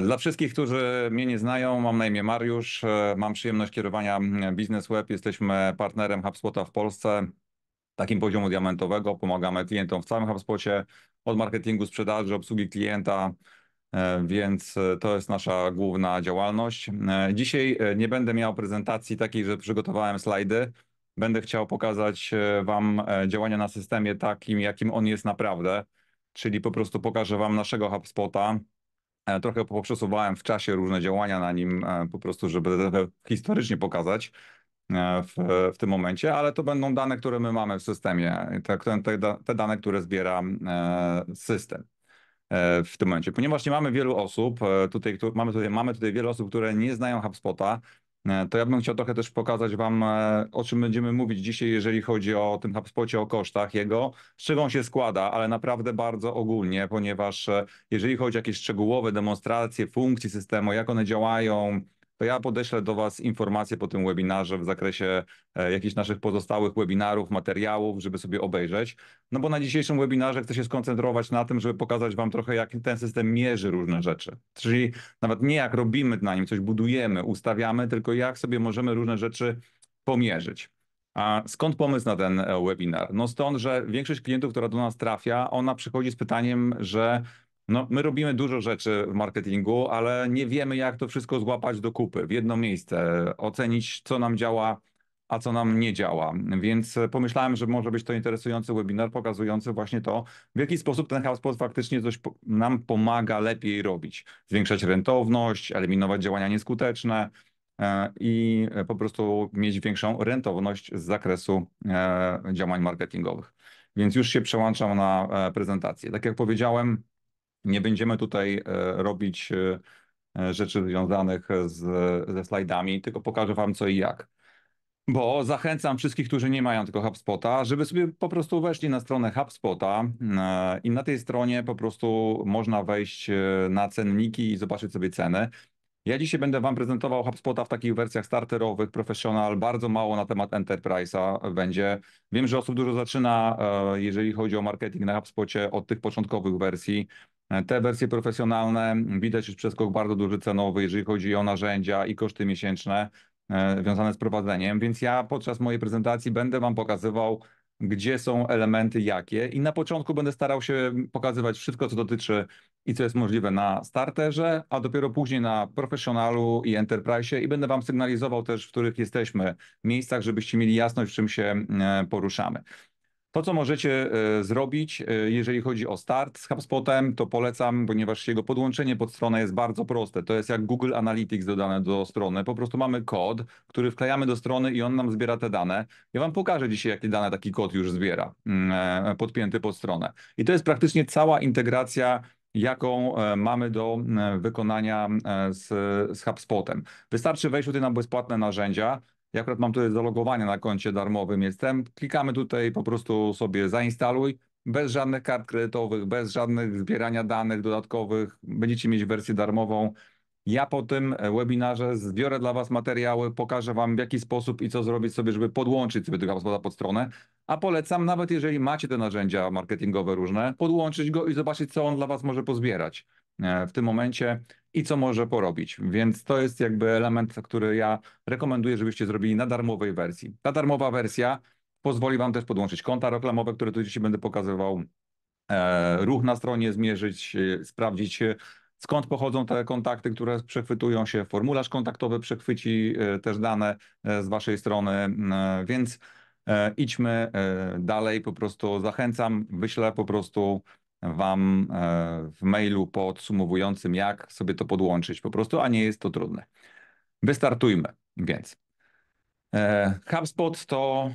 Dla wszystkich, którzy mnie nie znają, mam na imię Mariusz. e, Mam przyjemność kierowania Business Web. Jesteśmy partnerem HubSpota w Polsce, takim poziomu diamentowego. Pomagamy klientom w całym HubSpocie, od marketingu, sprzedaży, obsługi klienta, e, więc e, to jest nasza główna działalność. Dzisiaj nie będę miał prezentacji takiej, że przygotowałem slajdy. Będę chciał pokazać Wam działania na systemie takim, jakim on jest naprawdę, czyli po prostu pokażę Wam naszego HubSpota. E, Trochę poprzesuwałem w czasie różne działania na nim, e, po prostu, żeby historycznie pokazać e, w, w tym momencie, ale to będą dane, które my mamy w systemie, te, te, te dane, które zbiera system w tym momencie. Ponieważ nie mamy wielu osób, tutaj, tu, mamy, tutaj, mamy tutaj wiele osób, które nie znają HubSpota, to ja bym chciał trochę też pokazać Wam, e, o czym będziemy mówić dzisiaj, jeżeli chodzi o tym HubSpocie, o kosztach jego, z czego on się składa, ale naprawdę bardzo ogólnie, ponieważ e, jeżeli chodzi o jakieś szczegółowe demonstracje funkcji systemu, jak one działają, to ja podeślę do Was informacje po tym webinarze w zakresie e, jakichś naszych pozostałych webinarów, materiałów, żeby sobie obejrzeć. No bo na dzisiejszym webinarze chcę się skoncentrować na tym, żeby pokazać Wam trochę, jak ten system mierzy różne rzeczy. Czyli nawet nie jak robimy na nim, coś budujemy, ustawiamy, tylko jak sobie możemy różne rzeczy pomierzyć. A skąd pomysł na ten e, webinar? No stąd, że większość klientów, która do nas trafia, ona przychodzi z pytaniem, że no, my robimy dużo rzeczy w marketingu, ale nie wiemy, jak to wszystko złapać do kupy w jedno miejsce, ocenić, co nam działa, a co nam nie działa. Więc pomyślałem, że może być to interesujący webinar pokazujący właśnie to, w jaki sposób ten HubSpot faktycznie coś nam pomaga lepiej robić. Zwiększać rentowność, eliminować działania nieskuteczne e, i po prostu mieć większą rentowność z zakresu e, działań marketingowych. Więc już się przełączam na e, prezentację. Tak jak powiedziałem, nie będziemy tutaj e, robić e, e, rzeczy związanych z, ze slajdami, tylko pokażę Wam co i jak. Bo zachęcam wszystkich, którzy nie mają tylko HubSpota, żeby sobie po prostu weszli na stronę HubSpota i na tej stronie po prostu można wejść na cenniki i zobaczyć sobie ceny. Ja dzisiaj będę Wam prezentował HubSpota w takich wersjach starterowych, professional, bardzo mało na temat enterprise'a będzie. Wiem, że osób dużo zaczyna, jeżeli chodzi o marketing na HubSpocie, od tych początkowych wersji. Te wersje profesjonalne widać już przeskok bardzo duży cenowy, jeżeli chodzi o narzędzia i koszty miesięczne e, związane z prowadzeniem, więc ja podczas mojej prezentacji będę Wam pokazywał, gdzie są elementy jakie. I na początku będę starał się pokazywać wszystko, co dotyczy i co jest możliwe na starterze, a dopiero później na profesjonalu i enterprise i będę Wam sygnalizował też, w których jesteśmy miejscach, żebyście mieli jasność, w czym się e, poruszamy. To, co możecie e, zrobić, e, jeżeli chodzi o start z HubSpotem, to polecam, ponieważ jego podłączenie pod stronę jest bardzo proste. To jest jak Google Analytics dodane do strony. Po prostu mamy kod, który wklejamy do strony i on nam zbiera te dane. Ja Wam pokażę dzisiaj, jakie dane taki kod już zbiera, mm, e, podpięty pod stronę. I to jest praktycznie cała integracja jaką mamy do e, wykonania z, z HubSpotem. Wystarczy wejść tutaj na bezpłatne narzędzia. Ja akurat mam tutaj zalogowanie na koncie darmowym jestem. Klikamy tutaj po prostu sobie zainstaluj. Bez żadnych kart kredytowych, bez żadnych zbierania danych dodatkowych. Będziecie mieć wersję darmową. Ja po tym webinarze zbiorę dla Was materiały, pokażę Wam w jaki sposób i co zrobić sobie, żeby podłączyć sobie tego HubSpota pod stronę. A polecam, nawet jeżeli macie te narzędzia marketingowe różne, podłączyć go i zobaczyć, co on dla Was może pozbierać w tym momencie i co może porobić. Więc to jest jakby element, który ja rekomenduję, żebyście zrobili na darmowej wersji. Ta darmowa wersja pozwoli Wam też podłączyć konta reklamowe, które tu dzisiaj będę pokazywał, e, ruch na stronie zmierzyć, e, sprawdzić e, skąd pochodzą te kontakty, które przechwytują się. Formularz kontaktowy przechwyci e, też dane e, z Waszej strony, e, więc e, idźmy e, dalej. Po prostu zachęcam, wyślę po prostu Wam e, w mailu podsumowującym, jak sobie to podłączyć po prostu, a nie jest to trudne. Wystartujmy więc. E, HubSpot to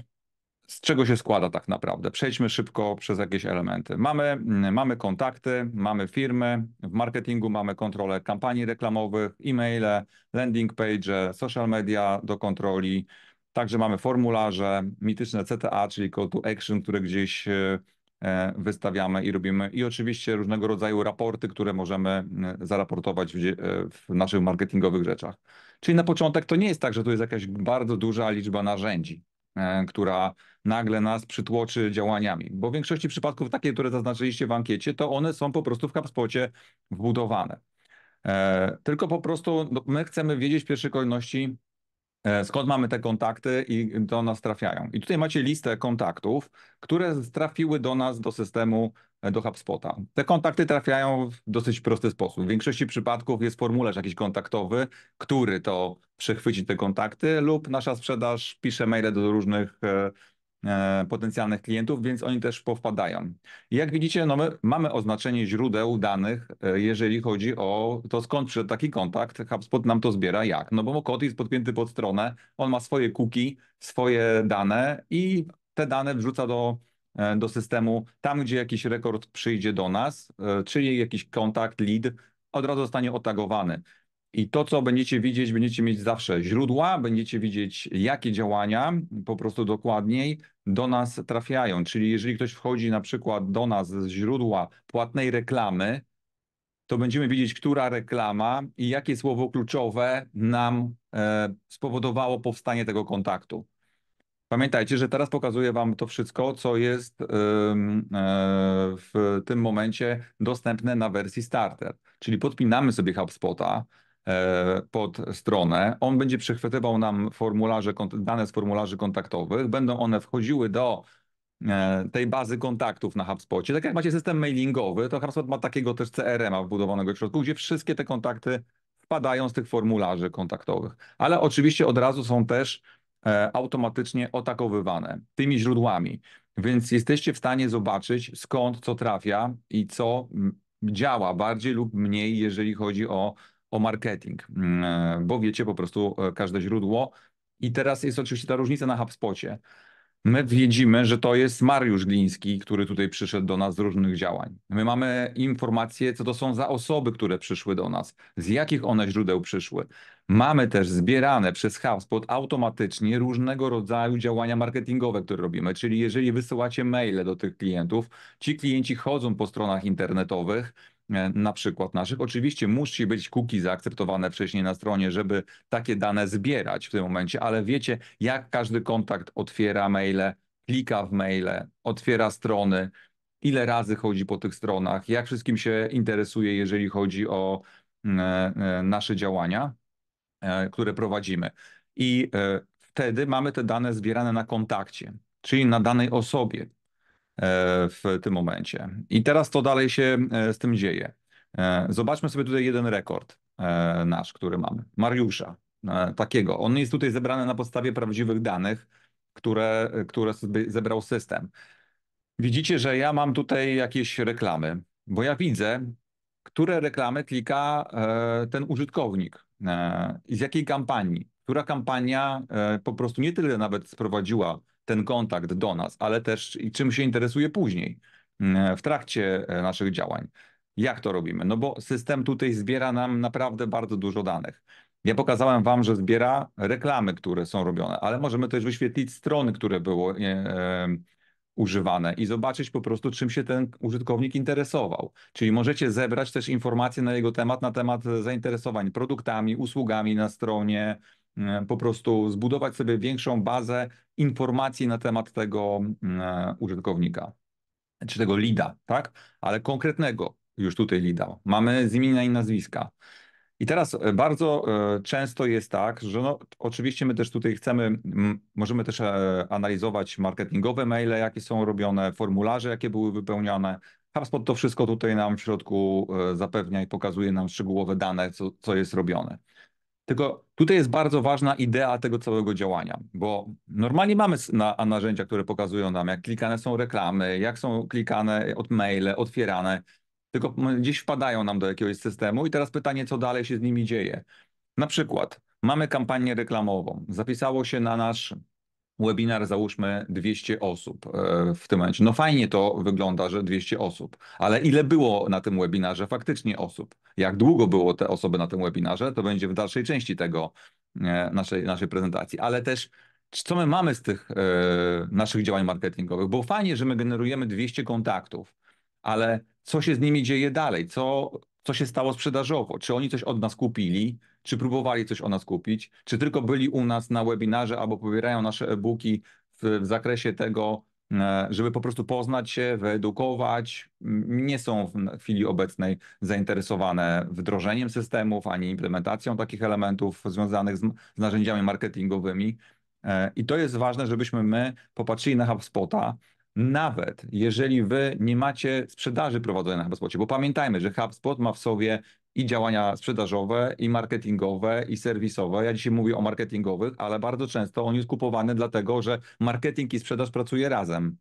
z czego się składa tak naprawdę? Przejdźmy szybko przez jakieś elementy. Mamy, mm, mamy kontakty, mamy firmy, w marketingu mamy kontrolę kampanii reklamowych, e-maile, landing page, social media do kontroli. Także mamy formularze, mityczne CTA, czyli call to action, które gdzieś e, wystawiamy i robimy. I oczywiście różnego rodzaju raporty, które możemy mm, zaraportować w, e, w naszych marketingowych rzeczach. Czyli na początek to nie jest tak, że to jest jakaś bardzo duża liczba narzędzi e, która nagle nas przytłoczy działaniami. Bo w większości przypadków takie, które zaznaczyliście w ankiecie, to one są po prostu w HubSpocie wbudowane. E, tylko po prostu no, my chcemy wiedzieć w pierwszej kolejności, e, skąd mamy te kontakty i do nas trafiają. I tutaj macie listę kontaktów, które trafiły do nas, do systemu, e, do HubSpota. Te kontakty trafiają w dosyć prosty sposób. W większości przypadków jest formularz jakiś kontaktowy, który to przechwyci te kontakty lub nasza sprzedaż pisze maile do różnych e, e, potencjalnych klientów, więc oni też powpadają. Jak widzicie, no my mamy oznaczenie źródeł danych, e, jeżeli chodzi o to, skąd przyszedł taki kontakt. HubSpot nam to zbiera. Jak? No bo kod jest podpięty pod stronę, on ma swoje cookie, swoje dane i te dane wrzuca do, e, do systemu tam, gdzie jakiś rekord przyjdzie do nas, e, czyli jakiś kontakt, lead, od razu zostanie otagowany. I to, co będziecie widzieć, będziecie mieć zawsze źródła, będziecie widzieć, jakie działania po prostu dokładniej do nas trafiają. Czyli jeżeli ktoś wchodzi na przykład do nas z źródła płatnej reklamy, to będziemy wiedzieć, która reklama i jakie słowo kluczowe nam e, spowodowało powstanie tego kontaktu. Pamiętajcie, że teraz pokazuję Wam to wszystko, co jest e, w tym momencie dostępne na wersji starter. Czyli podpinamy sobie HubSpota pod stronę. On będzie przechwytywał nam formularze, dane z formularzy kontaktowych. Będą one wchodziły do e, tej bazy kontaktów na HubSpocie. Tak jak macie system mailingowy, to HubSpot ma takiego też CRM-a wbudowanego w środku, gdzie wszystkie te kontakty wpadają z tych formularzy kontaktowych. Ale oczywiście od razu są też E, automatycznie otakowywane tymi źródłami. Więc jesteście w stanie zobaczyć, skąd co trafia i co działa bardziej lub mniej, jeżeli chodzi o, o marketing, mm, e, bo wiecie po prostu e, każde źródło. I teraz jest oczywiście ta różnica na HubSpocie. My widzimy, że to jest Mariusz Gliński, który tutaj przyszedł do nas z różnych działań. My mamy informacje, co to są za osoby, które przyszły do nas, z jakich one źródeł przyszły. Mamy też zbierane przez HubSpot automatycznie różnego rodzaju działania marketingowe, które robimy. Czyli jeżeli wysyłacie maile do tych klientów, ci klienci chodzą po stronach internetowych, na przykład naszych. Oczywiście musi być cookie zaakceptowane wcześniej na stronie, żeby takie dane zbierać w tym momencie, ale wiecie, jak każdy kontakt otwiera maile, klika w maile, otwiera strony, ile razy chodzi po tych stronach, jak wszystkim się interesuje, jeżeli chodzi o e, e, nasze działania, które prowadzimy. I wtedy mamy te dane zbierane na kontakcie, czyli na danej osobie. E, w tym momencie. I teraz to dalej się e, z tym dzieje. E, zobaczmy sobie tutaj jeden rekord nasz, który mamy. Mariusza, takiego. On jest tutaj zebrany na podstawie prawdziwych danych, które, które zebrał system. Widzicie, że ja mam tutaj jakieś reklamy, bo ja widzę, które reklamy klika ten użytkownik z jakiej kampanii. Która kampania po prostu nie tyle nawet sprowadziła ten kontakt do nas, ale też i czym się interesuje później, mm, w trakcie e, naszych działań. Jak to robimy? No bo system tutaj zbiera nam naprawdę bardzo dużo danych. Ja pokazałem wam, że zbiera reklamy, które są robione, ale możemy też wyświetlić strony, które były e, e, używane i zobaczyć po prostu, czym się ten użytkownik interesował. Czyli możecie zebrać też informacje na jego temat, na temat zainteresowań produktami, usługami na stronie, E, po prostu zbudować sobie większą bazę informacji na temat tego e, użytkownika, czy tego lida, tak? Ale konkretnego już tutaj lida. Mamy z imienia i nazwiska. I teraz e, bardzo często jest tak, że no, oczywiście my też tutaj chcemy, możemy też analizować marketingowe maile, jakie są robione, formularze, jakie były wypełniane. HubSpot to wszystko tutaj nam w środku zapewnia i pokazuje nam szczegółowe dane, co, co jest robione. Tylko tutaj jest bardzo ważna idea tego całego działania, bo normalnie mamy na, narzędzia, które pokazują nam, jak klikane są reklamy, jak są klikane od maile, otwierane, tylko gdzieś wpadają nam do jakiegoś systemu i teraz pytanie, co dalej się z nimi dzieje. Na przykład mamy kampanię reklamową, zapisało się na nasz webinar załóżmy 200 osób e, w tym momencie. No fajnie to wygląda, że 200 osób, ale ile było na tym webinarze faktycznie osób? Jak długo było te osoby na tym webinarze, to będzie w dalszej części tego e, naszej, naszej prezentacji, ale też co my mamy z tych e, naszych działań marketingowych, bo fajnie, że my generujemy 200 kontaktów, ale co się z nimi dzieje dalej? Co, co się stało sprzedażowo? Czy oni coś od nas kupili? Czy próbowali coś o nas kupić? Czy tylko byli u nas na webinarze albo pobierają nasze e-booki w, w zakresie tego, e, żeby po prostu poznać się, wyedukować. Nie są w chwili obecnej zainteresowane wdrożeniem systemów ani implementacją takich elementów związanych z, z narzędziami marketingowymi. E, I to jest ważne, żebyśmy my popatrzyli na HubSpota, nawet jeżeli wy nie macie sprzedaży prowadzonej na HubSpocie, bo pamiętajmy, że HubSpot ma w sobie i działania sprzedażowe, i marketingowe, i serwisowe. Ja dzisiaj mówię o marketingowych, ale bardzo często on jest kupowany dlatego, że marketing i sprzedaż pracuje razem.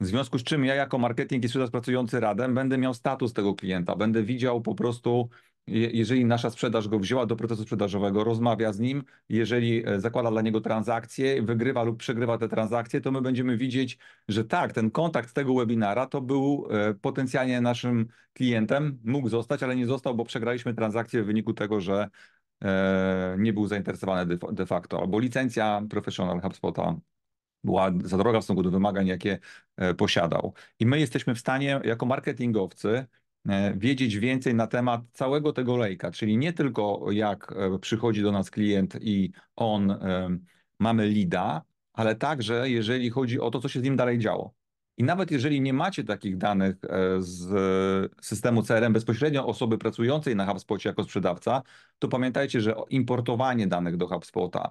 W związku z czym ja jako marketing i sprzedaż pracujący razem będę miał status tego klienta, będę widział po prostu, jeżeli nasza sprzedaż go wzięła do procesu sprzedażowego, rozmawia z nim, jeżeli e, zakłada dla niego transakcję, wygrywa lub przegrywa te transakcje, to my będziemy widzieć, że tak, ten kontakt z tego webinara to był e, potencjalnie naszym klientem, mógł zostać, ale nie został, bo przegraliśmy transakcję w wyniku tego, że e, nie był zainteresowany de- facto, albo licencja Professional HubSpota była za droga w stosunku do wymagań, jakie posiadał. I my jesteśmy w stanie, jako marketingowcy, wiedzieć więcej na temat całego tego lejka, czyli nie tylko jak e, przychodzi do nas klient i on, e, mamy leada, ale także jeżeli chodzi o to, co się z nim dalej działo. I nawet jeżeli nie macie takich danych e, z systemu CRM bezpośrednio osoby pracującej na HubSpocie jako sprzedawca, to pamiętajcie, że importowanie danych do HubSpota, e,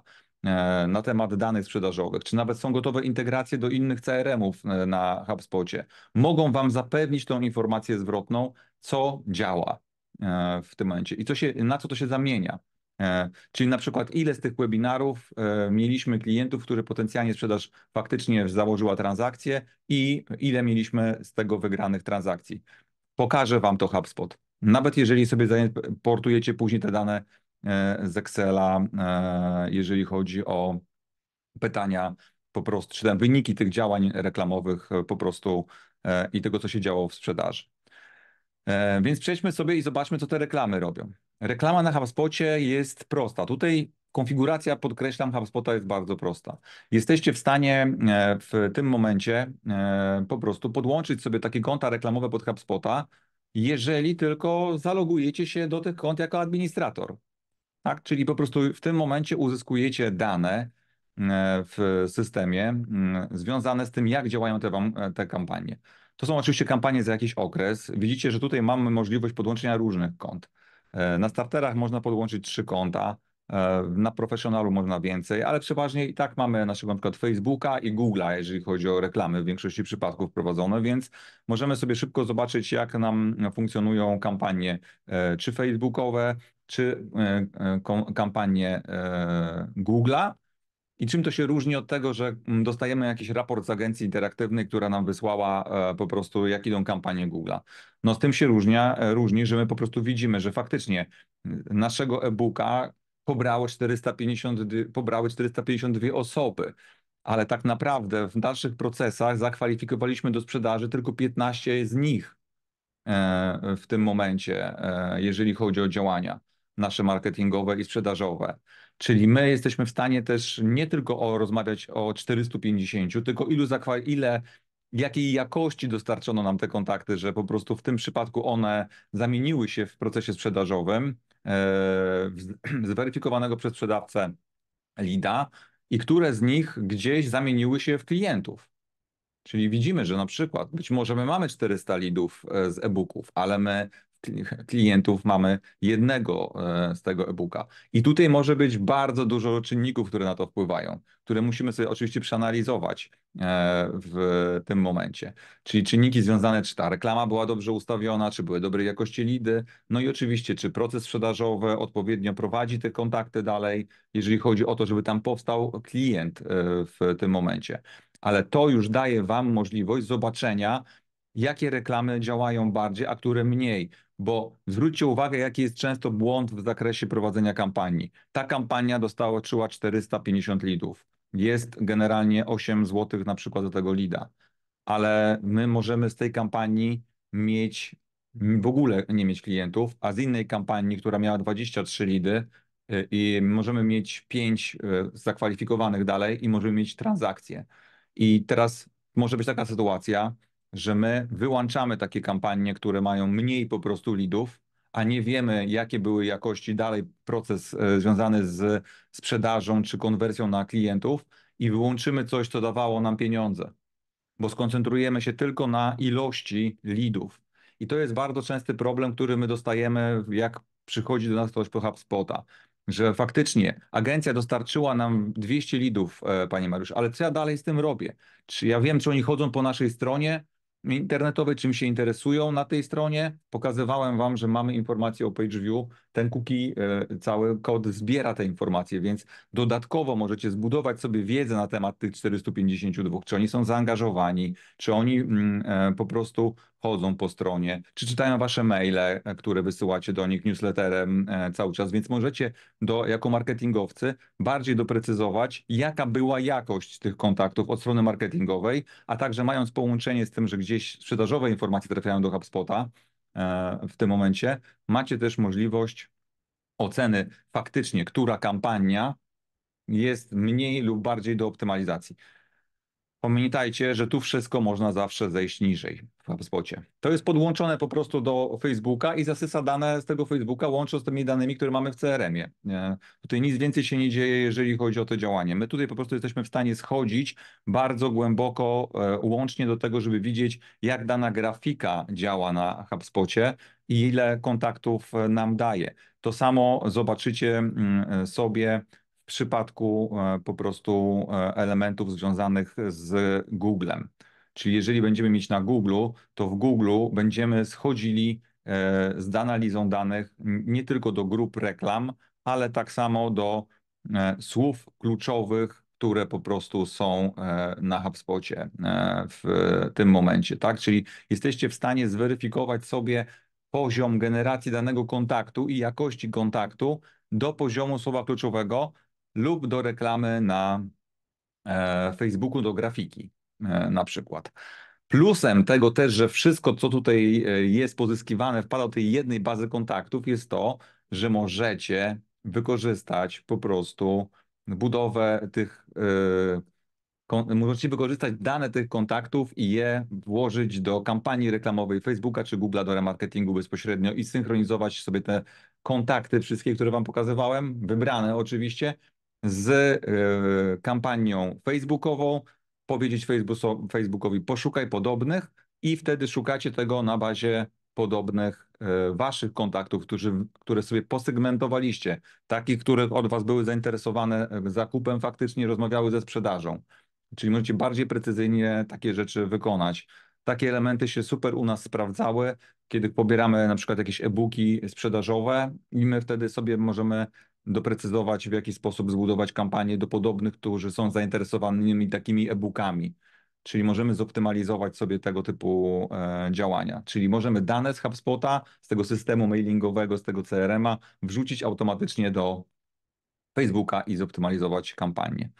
na temat danych sprzedażowych, czy nawet są gotowe integracje do innych CRM-ów e, na HubSpocie, mogą Wam zapewnić tą informację zwrotną, co działa e, w tym momencie i co się, na co to się zamienia. E, Czyli na przykład ile z tych webinarów e, mieliśmy klientów, które potencjalnie sprzedaż faktycznie założyła transakcję i ile mieliśmy z tego wygranych transakcji. Pokażę Wam to HubSpot. Nawet jeżeli sobie zaimportujecie później te dane e, z Excela, e, jeżeli chodzi o pytania po prostu, czy tam wyniki tych działań reklamowych e, po prostu e, i tego, co się działo w sprzedaży. E, Więc przejdźmy sobie i zobaczmy, co te reklamy robią. Reklama na HubSpocie jest prosta. Tutaj konfiguracja, podkreślam, HubSpota jest bardzo prosta. Jesteście w stanie e, w tym momencie e, po prostu podłączyć sobie takie konta reklamowe pod HubSpota, jeżeli tylko zalogujecie się do tych kont jako administrator. Tak? Czyli po prostu w tym momencie uzyskujecie dane e, w systemie związane z tym, jak działają te, wam, e, te kampanie. To są oczywiście kampanie za jakiś okres. Widzicie, że tutaj mamy możliwość podłączenia różnych kont. E, Na starterach można podłączyć trzy konta, na profesjonalu można więcej, ale przeważnie i tak mamy naszego na przykład Facebooka i Google'a, jeżeli chodzi o reklamy w większości przypadków prowadzone, więc możemy sobie szybko zobaczyć, jak nam funkcjonują kampanie czy facebookowe, czy e, e, kampanie e, Google'a. I czym to się różni od tego, że mm, dostajemy jakiś raport z agencji interaktywnej, która nam wysłała po prostu, jak idą kampanie Google'a? No z tym się różnia, różni, że my po prostu widzimy, że faktycznie naszego e-booka pobrało 450, pobrały 452 osoby, ale tak naprawdę w dalszych procesach zakwalifikowaliśmy do sprzedaży tylko 15 z nich w tym momencie, jeżeli chodzi o działania nasze marketingowe i sprzedażowe. Czyli my jesteśmy w stanie też nie tylko o, rozmawiać o 450, tylko ilu zakwa- ile, jakiej jakości dostarczono nam te kontakty, że po prostu w tym przypadku one zamieniły się w procesie sprzedażowym w- zweryfikowanego przez sprzedawcę lida i które z nich gdzieś zamieniły się w klientów. Czyli widzimy, że na przykład być może my mamy 400 lidów e, z e-booków, ale my klientów mamy jednego e, z tego e-booka. I tutaj może być bardzo dużo czynników, które na to wpływają, które musimy sobie oczywiście przeanalizować e, w tym momencie. Czyli czynniki związane, czy ta reklama była dobrze ustawiona, czy były dobrej jakości lidy, no i oczywiście, czy proces sprzedażowy odpowiednio prowadzi te kontakty dalej, jeżeli chodzi o to, żeby tam powstał klient e, w tym momencie ale to już daje Wam możliwość zobaczenia, jakie reklamy działają bardziej, a które mniej. Bo zwróćcie uwagę, jaki jest często błąd w zakresie prowadzenia kampanii. Ta kampania dostała czuła 450 lidów. Jest generalnie 8 zł na przykład do tego lida, ale my możemy z tej kampanii mieć w ogóle nie mieć klientów, a z innej kampanii, która miała 23 lidy, y, i możemy mieć 5 zakwalifikowanych dalej i możemy mieć transakcje. I teraz może być taka sytuacja, że my wyłączamy takie kampanie, które mają mniej po prostu lidów, a nie wiemy, jakie były jakości dalej proces e, związany z sprzedażą czy konwersją na klientów i wyłączymy coś, co dawało nam pieniądze. bo skoncentrujemy się tylko na ilości leadów. I to jest bardzo częsty problem, który my dostajemy, jak przychodzi do nas ktoś po HubSpota, że faktycznie agencja dostarczyła nam 200 leadów, e, panie Mariusz, ale co ja dalej z tym robię? Czy ja wiem, czy oni chodzą po naszej stronie, internetowej, czym się interesują na tej stronie. Pokazywałem Wam, że mamy informacje o PageView. Ten cookie, e, cały kod zbiera te informacje, więc dodatkowo możecie zbudować sobie wiedzę na temat tych 452, czy oni są zaangażowani, czy oni mm, e, po prostu chodzą po stronie, czy czytają wasze maile, e, które wysyłacie do nich newsletterem cały czas, więc możecie do, jako marketingowcy bardziej doprecyzować, jaka była jakość tych kontaktów od strony marketingowej, a także mając połączenie z tym, że gdzieś sprzedażowe informacje trafiają do HubSpota w tym momencie, macie też możliwość oceny faktycznie, która kampania jest mniej lub bardziej do optymalizacji. Pamiętajcie, że tu wszystko można zawsze zejść niżej w HubSpocie. To jest podłączone po prostu do Facebooka i zasysa dane z tego Facebooka, łącząc z tymi danymi, które mamy w CRM-ie. Tutaj nic więcej się nie dzieje, jeżeli chodzi o to działanie. My tutaj po prostu jesteśmy w stanie schodzić bardzo głęboko, e, łącznie do tego, żeby widzieć, jak dana grafika działa na HubSpocie i ile kontaktów e, nam daje. To samo zobaczycie mm, sobie w przypadku e, po prostu e, elementów związanych z Googlem. Czyli jeżeli będziemy mieć na Google, to w Google będziemy schodzili e, z analizą danych nie tylko do grup reklam, ale tak samo do słów kluczowych, które po prostu są na HubSpocie w tym momencie, tak? Czyli jesteście w stanie zweryfikować sobie poziom generacji danego kontaktu i jakości kontaktu do poziomu słowa kluczowego, lub do reklamy na e, Facebooku, do grafiki e, na przykład. Plusem tego też, że wszystko, co tutaj e, jest pozyskiwane, wpada do tej jednej bazy kontaktów, jest to, że możecie wykorzystać po prostu budowę tych, możecie wykorzystać dane tych kontaktów i je włożyć do kampanii reklamowej Facebooka czy Google'a do remarketingu bezpośrednio i synchronizować sobie te kontakty wszystkie, które Wam pokazywałem, wybrane oczywiście, z e, kampanią facebookową, powiedzieć Facebookowi poszukaj podobnych i wtedy szukacie tego na bazie podobnych e, waszych kontaktów, którzy, które sobie posegmentowaliście, takich, które od was były zainteresowane e, zakupem, faktycznie rozmawiały ze sprzedażą. Czyli możecie bardziej precyzyjnie takie rzeczy wykonać. Takie elementy się super u nas sprawdzały, kiedy pobieramy na przykład jakieś e-booki sprzedażowe i my wtedy sobie możemy doprecyzować, w jaki sposób zbudować kampanię do podobnych, którzy są zainteresowanymi takimi e-bookami. Czyli możemy zoptymalizować sobie tego typu e, działania. Czyli możemy dane z HubSpota, z tego systemu mailingowego, z tego CRM-a wrzucić automatycznie do Facebooka i zoptymalizować kampanię.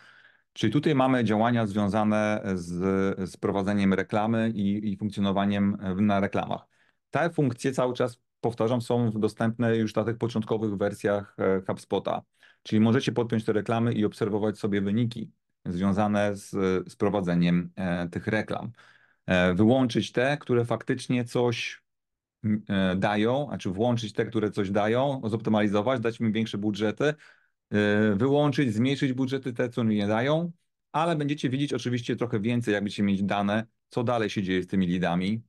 Czyli tutaj mamy działania związane z, z prowadzeniem reklamy i, i funkcjonowaniem na reklamach. Te funkcje cały czas powtarzam, są dostępne już na tych początkowych wersjach e, HubSpota. Czyli możecie podpiąć te reklamy i obserwować sobie wyniki związane z, z prowadzeniem e, tych reklam. E, wyłączyć te, które faktycznie coś dają, znaczy włączyć te, które coś dają, zoptymalizować, dać mi większe budżety, wyłączyć, zmniejszyć budżety te, co nie dają, ale będziecie widzieć oczywiście trochę więcej, jak będziecie mieć dane, co dalej się dzieje z tymi lidami,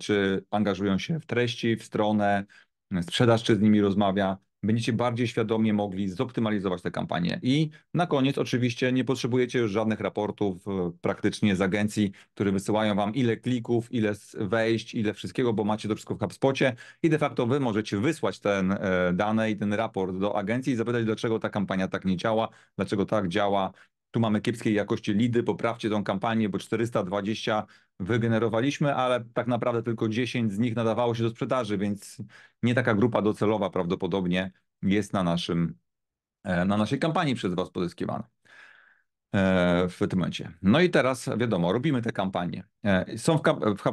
czy angażują się w treści, w stronę, sprzedaż, czy z nimi rozmawia, będziecie bardziej świadomie mogli zoptymalizować te kampanie. I na koniec oczywiście nie potrzebujecie już żadnych raportów e, praktycznie z agencji, które wysyłają wam ile klików, ile wejść, ile wszystkiego, bo macie to wszystko w HubSpocie i de facto wy możecie wysłać ten e, dane i ten raport do agencji i zapytać, dlaczego ta kampania tak nie działa, dlaczego tak działa, tu mamy kiepskiej jakości lidy, poprawcie tą kampanię, bo 420 wygenerowaliśmy, ale tak naprawdę tylko 10 z nich nadawało się do sprzedaży, więc nie taka grupa docelowa prawdopodobnie jest na naszym, e, na naszej kampanii przez Was pozyskiwana e, w tym momencie. No i teraz wiadomo, robimy te kampanie. E, są w,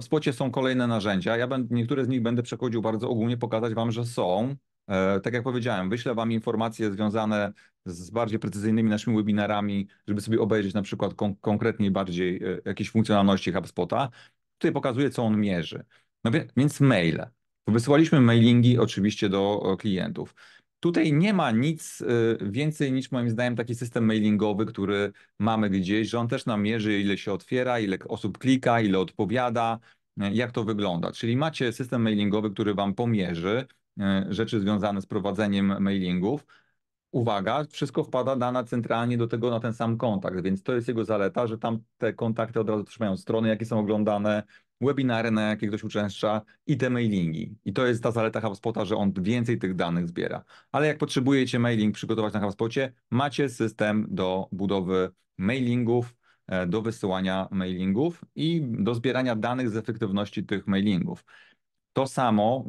w są kolejne narzędzia. Ja będę, niektóre z nich będę przechodził bardzo ogólnie, pokazać Wam, że są. E, tak jak powiedziałem, wyślę Wam informacje związane z bardziej precyzyjnymi naszymi webinarami, żeby sobie obejrzeć na przykład kon konkretnie bardziej e, jakieś funkcjonalności HubSpota. Tutaj pokazuję, co on mierzy. No więc maile. Wysyłaliśmy mailingi oczywiście do klientów. Tutaj nie ma nic więcej niż moim zdaniem taki system mailingowy, który mamy gdzieś, że on też nam mierzy, ile się otwiera, ile osób klika, ile odpowiada, jak to wygląda. Czyli macie system mailingowy, który wam pomierzy rzeczy związane z prowadzeniem mailingów. Uwaga, wszystko wpada dana centralnie do tego na ten sam kontakt, więc to jest jego zaleta, że tam te kontakty od razu też mają strony, jakie są oglądane, webinary, na jakie ktoś uczęszcza i te mailingi. I to jest ta zaleta HubSpota, że on więcej tych danych zbiera. Ale jak potrzebujecie mailing przygotować na HubSpocie, macie system do budowy mailingów, e, do wysyłania mailingów i do zbierania danych z efektywności tych mailingów. To samo,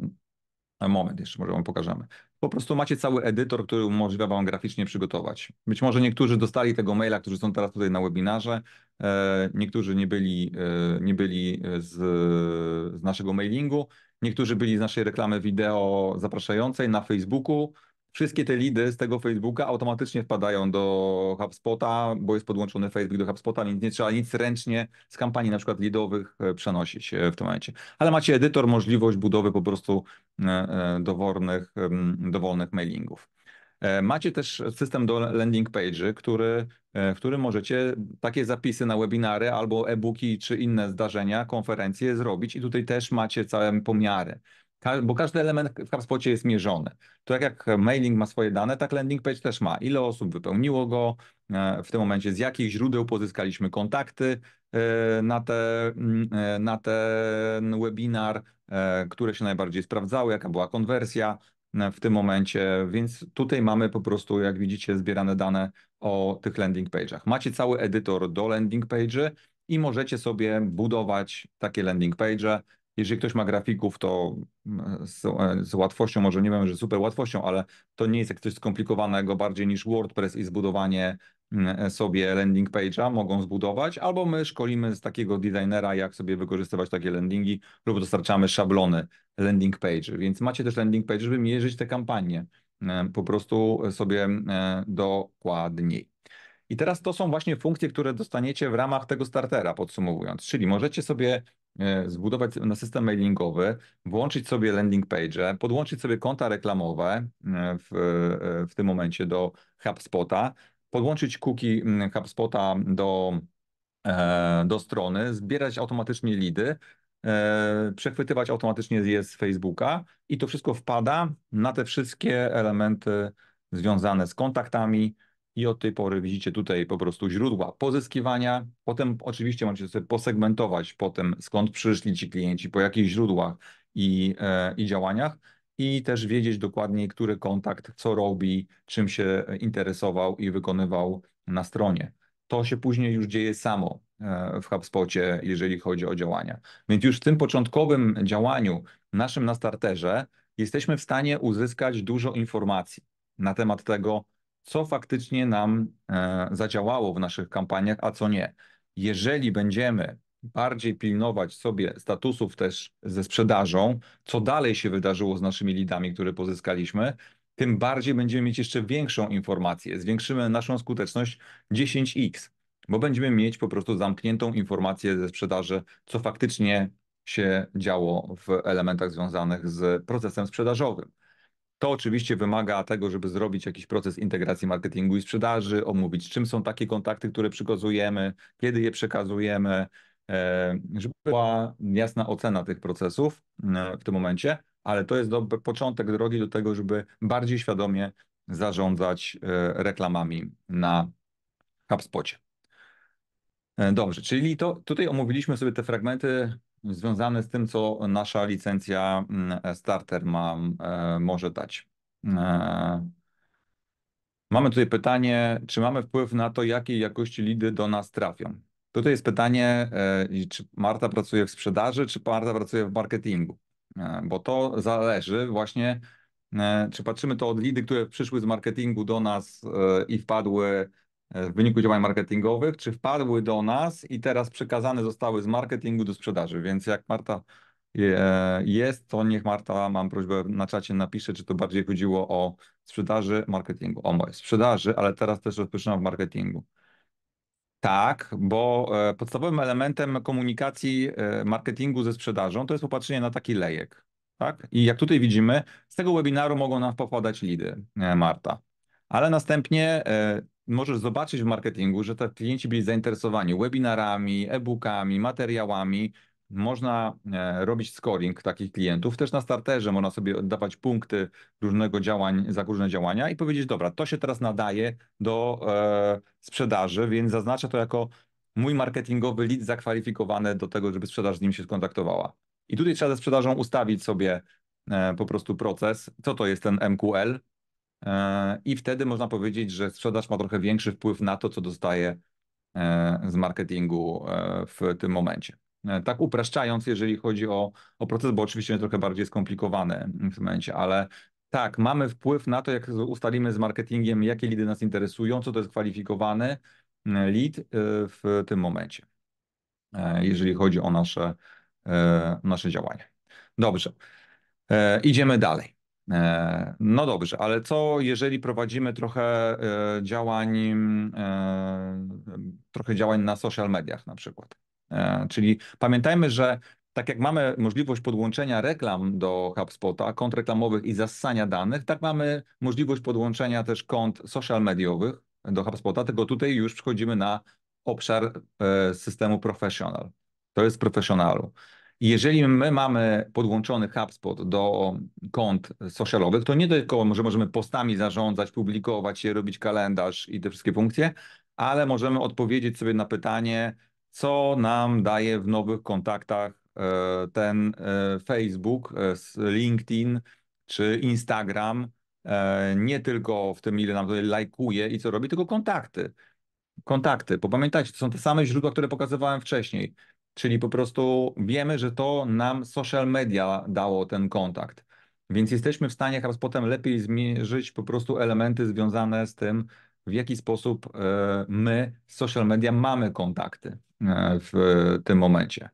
moment jeszcze może wam pokażemy. Po prostu macie cały edytor, który umożliwia wam graficznie przygotować. Być może niektórzy dostali tego maila, którzy są teraz tutaj na webinarze, e, niektórzy nie byli, e, nie byli z, z naszego mailingu, niektórzy byli z naszej reklamy wideo zapraszającej na Facebooku, wszystkie te lidy z tego Facebooka automatycznie wpadają do HubSpota, bo jest podłączony Facebook do HubSpota, więc nie trzeba nic ręcznie z kampanii na przykład lidowych e, przenosić e, w tym momencie. Ale macie edytor, możliwość budowy po prostu e, dowolnych, dowolnych mailingów. Macie też system do landing page, który, w którym możecie takie zapisy na webinary albo e-booki czy inne zdarzenia, konferencje zrobić i tutaj też macie całe pomiary bo każdy element w HubSpocie jest mierzony. To tak jak mailing ma swoje dane, tak landing page też ma. Ile osób wypełniło go e, w tym momencie, z jakich źródeł pozyskaliśmy kontakty e, na, te, mm, e, na ten webinar, które się najbardziej sprawdzały, jaka była konwersja w tym momencie, więc tutaj mamy po prostu, jak widzicie, zbierane dane o tych landing page'ach. Macie cały edytor do landing page'y i możecie sobie budować takie landing page'e jeżeli ktoś ma grafików, to mm, z, z, łatwością, może nie wiem, że super łatwością, ale to nie jest jak coś skomplikowanego bardziej niż WordPress i zbudowanie mm, sobie landing page'a mogą zbudować, albo my szkolimy z takiego designera, jak sobie wykorzystywać takie landingi, lub dostarczamy szablony landing page. Więc macie też landing page, żeby mierzyć te kampanie mm, po prostu sobie dokładniej. I teraz to są właśnie funkcje, które dostaniecie w ramach tego startera, podsumowując. Czyli możecie sobie E, zbudować na system mailingowy, włączyć sobie landing page, podłączyć sobie konta reklamowe e, w, e, w tym momencie do HubSpota, podłączyć cookie HubSpota do, do strony, zbierać automatycznie lidy, przechwytywać automatycznie je z Facebooka i to wszystko wpada na te wszystkie elementy związane z kontaktami, i od tej pory widzicie tutaj po prostu źródła pozyskiwania. Potem oczywiście możecie sobie posegmentować potem skąd przyszli ci klienci, po jakich źródłach i, e, i działaniach i też wiedzieć dokładnie, który kontakt, co robi, czym się interesował i wykonywał na stronie. To się później już dzieje samo e, w HubSpocie, jeżeli chodzi o działania. Więc już w tym początkowym działaniu naszym na starterze jesteśmy w stanie uzyskać dużo informacji na temat tego, co faktycznie nam e, zadziałało w naszych kampaniach, a co nie. Jeżeli będziemy bardziej pilnować sobie statusów też ze sprzedażą, co dalej się wydarzyło z naszymi lidami, które pozyskaliśmy, tym bardziej będziemy mieć jeszcze większą informację. Zwiększymy naszą skuteczność 10x, bo będziemy mieć po prostu zamkniętą informację ze sprzedaży, co faktycznie się działo w elementach związanych z procesem sprzedażowym. To oczywiście wymaga tego, żeby zrobić jakiś proces integracji marketingu i sprzedaży, omówić czym są takie kontakty, które przekazujemy, kiedy je przekazujemy, e, żeby była jasna ocena tych procesów e, w tym momencie, ale to jest dobry początek drogi do tego, żeby bardziej świadomie zarządzać e, reklamami na HubSpocie. Dobrze, czyli to tutaj omówiliśmy sobie te fragmenty związane z tym, co nasza licencja mm, starter ma, e, może dać. E, mamy tutaj pytanie, czy mamy wpływ na to, jakiej jakości lidy do nas trafią? Tutaj jest pytanie, e, czy Marta pracuje w sprzedaży, czy Marta pracuje w marketingu? Bo to zależy właśnie, czy patrzymy to od lidy, które przyszły z marketingu do nas i wpadły w wyniku działań marketingowych, czy wpadły do nas i teraz przekazane zostały z marketingu do sprzedaży. Więc jak Marta jest, to niech Marta, mam prośbę na czacie napisze, czy to bardziej chodziło o sprzedaży, marketingu. O moje sprzedaży, ale teraz też rozpoczynam w marketingu. Tak, bo e, podstawowym elementem komunikacji e, marketingu ze sprzedażą to jest popatrzenie na taki lejek. Tak? I jak tutaj widzimy, z tego webinaru mogą nam popadać lidy, e, Marta. Ale następnie e, możesz zobaczyć w marketingu, że te klienci byli zainteresowani webinarami, e-bookami, materiałami. Można e, robić scoring takich klientów. Też na starterze można sobie oddawać punkty różnego działań, za różne działania i powiedzieć, dobra, to się teraz nadaje do e, sprzedaży, więc zaznaczę to jako mój marketingowy lead zakwalifikowany do tego, żeby sprzedaż z nim się skontaktowała. I tutaj trzeba ze sprzedażą ustawić sobie e, po prostu proces, co to jest ten MQL, i wtedy można powiedzieć, że sprzedaż ma trochę większy wpływ na to, co dostaje e, z marketingu w tym momencie. Tak upraszczając, jeżeli chodzi o, o proces, bo oczywiście jest trochę bardziej skomplikowany w tym momencie, ale tak, mamy wpływ na to, jak ustalimy z marketingiem, jakie lidy nas interesują, co to jest kwalifikowany lead w tym momencie, jeżeli chodzi o nasze E, nasze działania. Dobrze, e, idziemy dalej. E, no dobrze, ale co jeżeli prowadzimy trochę działań, trochę działań na social mediach na przykład? Czyli pamiętajmy, że tak jak mamy możliwość podłączenia reklam do HubSpota, kont reklamowych i zassania danych, tak mamy możliwość podłączenia też kont social mediowych do HubSpota, tylko tutaj już przechodzimy na obszar systemu professional. To jest profesjonalu. Jeżeli my mamy podłączony HubSpot do kont socialowych, to nie tylko, że możemy postami zarządzać, publikować się, robić kalendarz i te wszystkie funkcje, ale możemy odpowiedzieć sobie na pytanie, co nam daje w nowych kontaktach e, ten e, Facebook, e, LinkedIn czy Instagram, nie tylko w tym, ile nam tutaj lajkuje i co robi, tylko kontakty. Kontakty, bo pamiętajcie, to są te same źródła, które pokazywałem wcześniej. Czyli po prostu wiemy, że to nam social media dało ten kontakt. Więc jesteśmy w stanie teraz potem lepiej zmierzyć po prostu elementy związane z tym, w jaki sposób e, my, social media, mamy kontakty e, w tym momencie.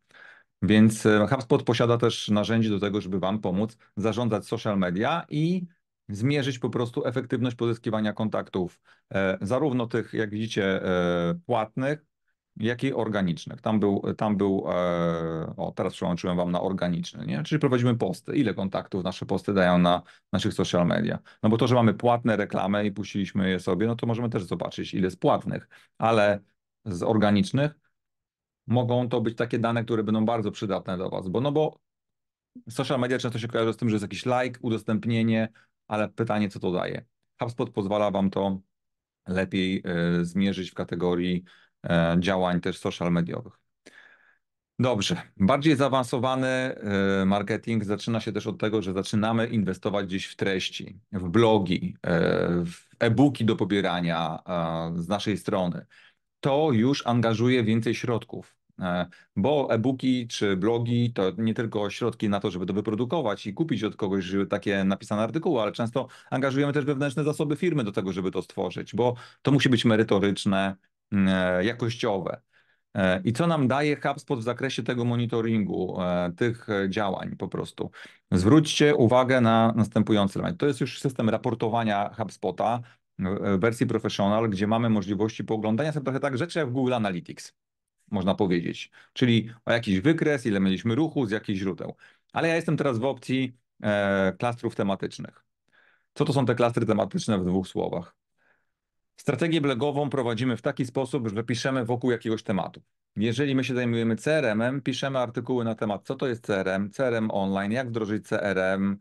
Więc e, HubSpot posiada też narzędzie do tego, żeby Wam pomóc zarządzać social media i zmierzyć po prostu efektywność pozyskiwania kontaktów, zarówno tych, jak widzicie, płatnych, jak i organicznych. Tam był, tam był e, o teraz przełączyłem wam na organiczny, nie? Czyli prowadzimy posty. Ile kontaktów nasze posty dają na naszych social media? No bo to, że mamy płatne reklamy i puściliśmy je sobie, no to możemy też zobaczyć, ile z płatnych, ale z organicznych mogą to być takie dane, które będą bardzo przydatne do was, bo no bo social media często się kojarzy z tym, że jest jakiś like, udostępnienie, ale pytanie, co to daje? HubSpot pozwala wam to lepiej y, zmierzyć w kategorii E, działań też social mediowych. Dobrze, bardziej zaawansowany e, marketing zaczyna się też od tego, że zaczynamy inwestować gdzieś w treści, w blogi, e, w e-booki do pobierania z naszej strony. To już angażuje więcej środków, bo e-booki czy blogi to nie tylko środki na to, żeby to wyprodukować i kupić od kogoś takie napisane artykuły, ale często angażujemy też wewnętrzne zasoby firmy do tego, żeby to stworzyć, bo to musi być merytoryczne, E, jakościowe. E, I co nam daje HubSpot w zakresie tego monitoringu, e, tych działań po prostu? Zwróćcie uwagę na następujący element. To jest już system raportowania HubSpota w wersji Professional, gdzie mamy możliwości pooglądania sobie trochę tak rzeczy jak w Google Analytics, można powiedzieć. Czyli o jakiś wykres, ile mieliśmy ruchu, z jakich źródeł. Ale ja jestem teraz w opcji klastrów tematycznych. Co to są te klastry tematyczne w dwóch słowach? Strategię blogową prowadzimy w taki sposób, że piszemy wokół jakiegoś tematu. Jeżeli my się zajmujemy CRM-em, piszemy artykuły na temat, co to jest CRM, CRM online, jak wdrożyć CRM e,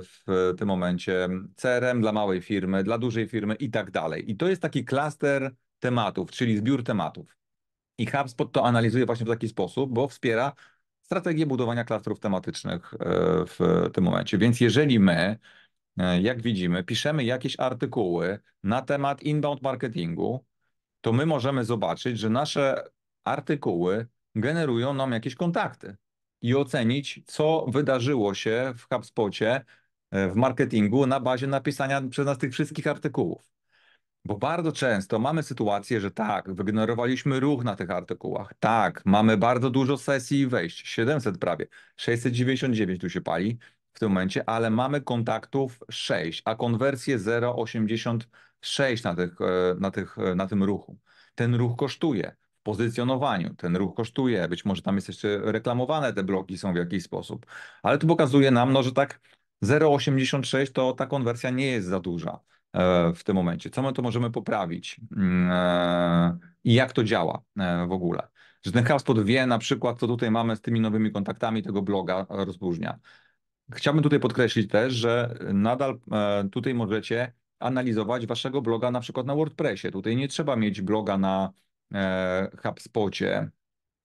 w tym momencie, CRM dla małej firmy, dla dużej firmy i tak dalej. I to jest taki klaster tematów, czyli zbiór tematów. I HubSpot to analizuje właśnie w taki sposób, bo wspiera strategię budowania klastrów tematycznych e, w tym momencie. Więc jeżeli my jak widzimy, piszemy jakieś artykuły na temat inbound marketingu, to my możemy zobaczyć, że nasze artykuły generują nam jakieś kontakty i ocenić, co wydarzyło się w HubSpocie, e, w marketingu na bazie napisania przez nas tych wszystkich artykułów. Bo bardzo często mamy sytuację, że tak, wygenerowaliśmy ruch na tych artykułach. Tak, mamy bardzo dużo sesji i wejść, 700 prawie, 699 tu się pali, tym momencie, ale mamy kontaktów 6, a konwersję 0,86 na, tych, e, na, tych, e, na tym ruchu. Ten ruch kosztuje. w pozycjonowaniu. Ten ruch kosztuje, być może tam jest jeszcze reklamowane, te bloki są w jakiś sposób, ale to pokazuje nam, no, że tak 0,86 to ta konwersja nie jest za duża e, w tym momencie. Co my to możemy poprawić mm, i jak to działa w ogóle? Że ten HubSpot wie na przykład, co tutaj mamy z tymi nowymi kontaktami tego bloga rozróżnia. Chciałbym tutaj podkreślić też, że nadal tutaj możecie analizować waszego bloga na przykład na WordPressie. Tutaj nie trzeba mieć bloga na HubSpocie,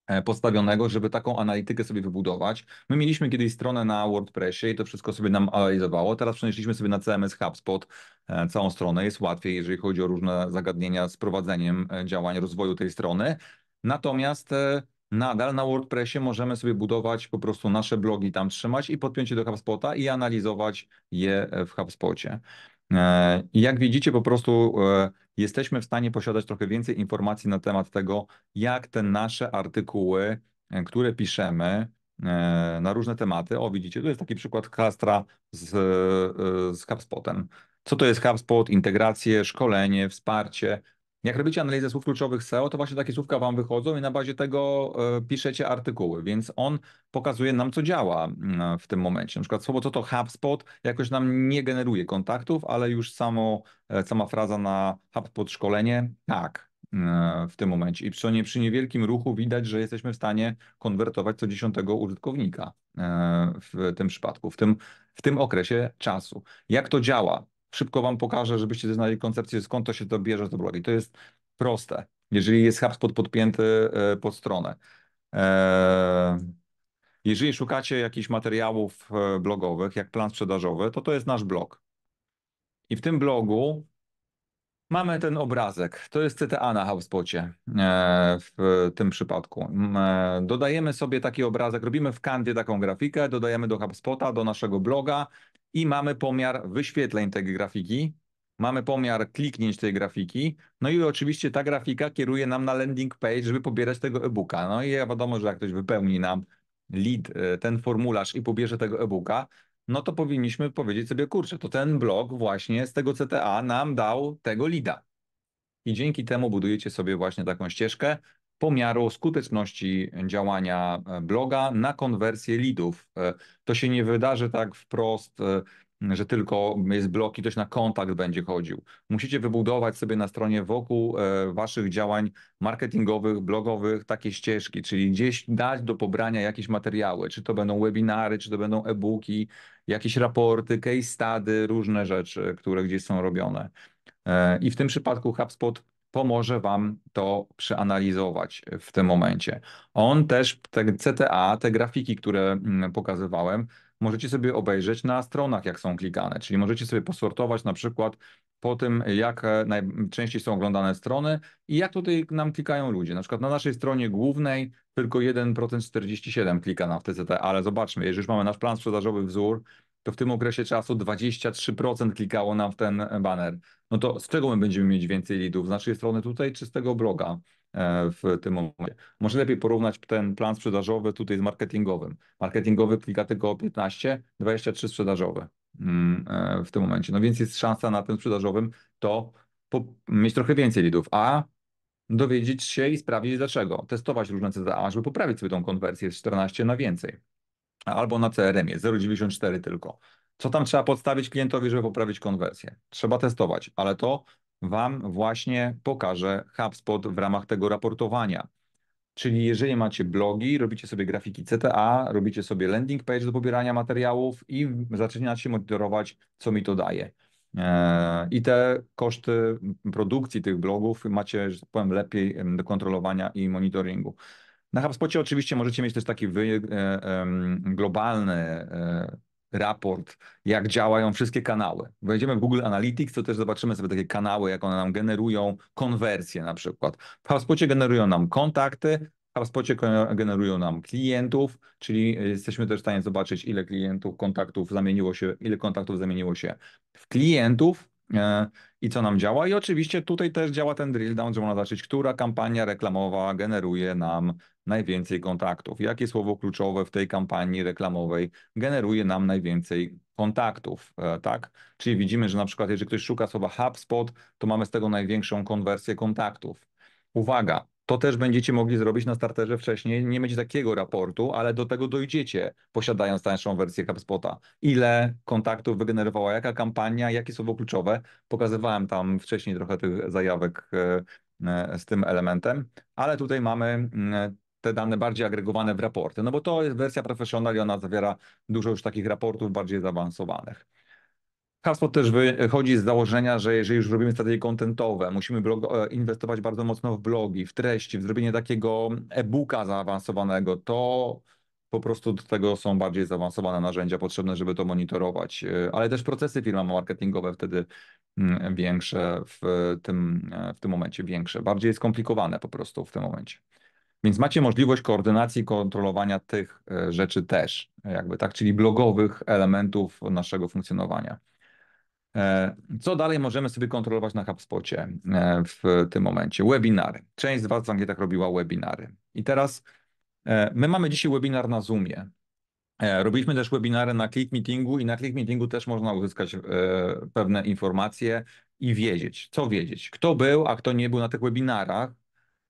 E, postawionego, żeby taką analitykę sobie wybudować. My mieliśmy kiedyś stronę na WordPressie i to wszystko sobie nam analizowało. Teraz przenieśliśmy sobie na CMS HubSpot e, całą stronę. Jest łatwiej, jeżeli chodzi o różne zagadnienia z prowadzeniem e, działań rozwoju tej strony. Natomiast nadal na WordPressie możemy sobie budować po prostu nasze blogi tam trzymać i podpiąć je do HubSpota i analizować je w HubSpocie. I jak widzicie, po prostu jesteśmy w stanie posiadać trochę więcej informacji na temat tego, jak te nasze artykuły, e, które piszemy e, na różne tematy, o widzicie, tu jest taki przykład klastra z, e, z HubSpotem. Co to jest HubSpot? Integracje, szkolenie, wsparcie. Jak robicie analizę słów kluczowych SEO, to właśnie takie słówka wam wychodzą i na bazie tego piszecie artykuły, więc on pokazuje nam, co działa mm, w tym momencie. Na przykład słowo, co to HubSpot, jakoś nam nie generuje kontaktów, ale już samo, e, sama fraza na HubSpot szkolenie, tak, e, w tym momencie. I przy, przy niewielkim ruchu widać, że jesteśmy w stanie konwertować co dziesiątego użytkownika e, w tym przypadku, w tym, w tym okresie czasu. Jak to działa? Szybko wam pokażę, żebyście znaleźli koncepcję, skąd to się to bierze, to blogi. To jest proste. Jeżeli jest HubSpot podpięty pod stronę. Jeżeli szukacie jakichś materiałów e, blogowych, jak plan sprzedażowy, to to jest nasz blog. I w tym blogu mamy ten obrazek. To jest CTA na HubSpocie e, w tym przypadku. E, dodajemy sobie taki obrazek, robimy w Canvie taką grafikę, dodajemy do HubSpota, do naszego bloga i mamy pomiar wyświetleń tej grafiki, mamy pomiar kliknięć tej grafiki, no i oczywiście ta grafika kieruje nam na landing page, żeby pobierać tego e-booka. No i wiadomo, że jak ktoś wypełni nam lead, e, ten formularz i pobierze tego e-booka, no to powinniśmy powiedzieć sobie, kurczę, to ten blog właśnie z tego CTA nam dał tego leada. I dzięki temu budujecie sobie właśnie taką ścieżkę pomiaru skuteczności działania e, bloga na konwersję leadów. E, to się nie wydarzy tak wprost że tylko jest blok i ktoś na kontakt będzie chodził. Musicie wybudować sobie na stronie wokół e, waszych działań marketingowych, blogowych takie ścieżki, czyli gdzieś dać do pobrania jakieś materiały, czy to będą webinary, czy to będą e-booki, jakieś raporty, case study, różne rzeczy, które gdzieś są robione. E, I w tym przypadku HubSpot pomoże Wam to przeanalizować w tym momencie. On też, te CTA, te grafiki, które mm, pokazywałem, możecie sobie obejrzeć na stronach, jak są klikane. Czyli możecie sobie posortować na przykład po tym, jak e, najczęściej są oglądane strony i jak tutaj nam klikają ludzie. Na przykład na naszej stronie głównej tylko 1% 47 klika na TCT, ale zobaczmy, jeżeli już mamy nasz plan sprzedażowy wzór, to w tym okresie czasu 23% klikało nam w ten banner. No to z czego my będziemy mieć więcej lidów? Z naszej strony tutaj czy z tego bloga? E, w tym momencie. Może lepiej porównać ten plan sprzedażowy tutaj z marketingowym. Marketingowy klika tylko 15, 23 sprzedażowe mm, e, w tym momencie. No więc jest szansa na tym sprzedażowym to mieć trochę więcej lidów, a dowiedzieć się i sprawdzić dlaczego. Testować różne CTA, żeby poprawić sobie tą konwersję z 14 na więcej. Albo na CRM-ie 0,94 tylko. Co tam trzeba podstawić klientowi, żeby poprawić konwersję? Trzeba testować, ale to Wam właśnie pokaże HubSpot w ramach tego raportowania. Czyli jeżeli macie blogi, robicie sobie grafiki CTA, robicie sobie landing page do pobierania materiałów i zaczynacie monitorować, co mi to daje. E, I te koszty produkcji tych blogów macie, że tak powiem, lepiej do kontrolowania i monitoringu. Na HubSpocie oczywiście możecie mieć też taki wy, e, globalny e, raport, jak działają wszystkie kanały. Wejdziemy w Google Analytics, to też zobaczymy sobie takie kanały, jak one nam generują konwersje na przykład. W HubSpocie generują nam kontakty, w HubSpocie generują nam klientów, czyli jesteśmy też w stanie zobaczyć, ile klientów, kontaktów zamieniło się, ile kontaktów zamieniło się w klientów, e, i co nam działa. I oczywiście tutaj też działa ten drill down, że można zobaczyć, która kampania reklamowa generuje nam najwięcej kontaktów. Jakie słowo kluczowe w tej kampanii reklamowej generuje nam najwięcej kontaktów, e, tak? Czyli widzimy, że na przykład jeżeli ktoś szuka słowa HubSpot, to mamy z tego największą konwersję kontaktów. Uwaga, to też będziecie mogli zrobić na starterze wcześniej. Nie będzie takiego raportu, ale do tego dojdziecie, posiadając tańszą wersję HubSpota. Ile kontaktów wygenerowała, jaka kampania, jakie słowo kluczowe. Pokazywałem tam wcześniej trochę tych zajawek e, e, z tym elementem, ale tutaj mamy mm, te dane bardziej agregowane w raporty, no bo to jest wersja profesjonalna i ona zawiera dużo już takich raportów bardziej zaawansowanych. HubSpot też wychodzi z założenia, że jeżeli już robimy strategie kontentowe, musimy blog, e, inwestować bardzo mocno w blogi, w treści, w zrobienie takiego e-booka zaawansowanego, to po prostu do tego są bardziej zaawansowane narzędzia potrzebne, żeby to monitorować, e, ale też procesy firma marketingowe wtedy mm, większe w tym, e, w tym momencie, większe, bardziej skomplikowane po prostu w tym momencie. Więc macie możliwość koordynacji i kontrolowania tych rzeczy też, jakby tak, czyli blogowych elementów naszego funkcjonowania. E, co dalej możemy sobie kontrolować na HubSpocie e, w tym momencie? Webinary. Część z Was w ankietach robiła webinary. I teraz e, my mamy dzisiaj webinar na Zoomie. Robiliśmy też webinary na Click Meetingu i na Click Meetingu też można uzyskać pewne informacje i wiedzieć, co wiedzieć, kto był, a kto nie był na tych webinarach,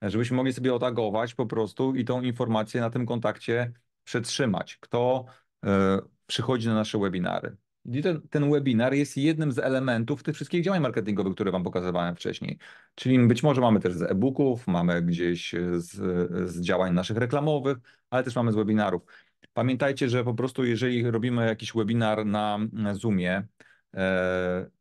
żebyśmy mogli sobie otagować po prostu i tą informację na tym kontakcie przetrzymać, kto przychodzi na nasze webinary. I ten, ten webinar jest jednym z elementów tych wszystkich działań marketingowych, które Wam pokazywałem wcześniej. Czyli być może mamy też z e-booków, mamy gdzieś z, z działań naszych reklamowych, ale też mamy z webinarów. Pamiętajcie, że po prostu jeżeli robimy jakiś webinar na Zoomie, e,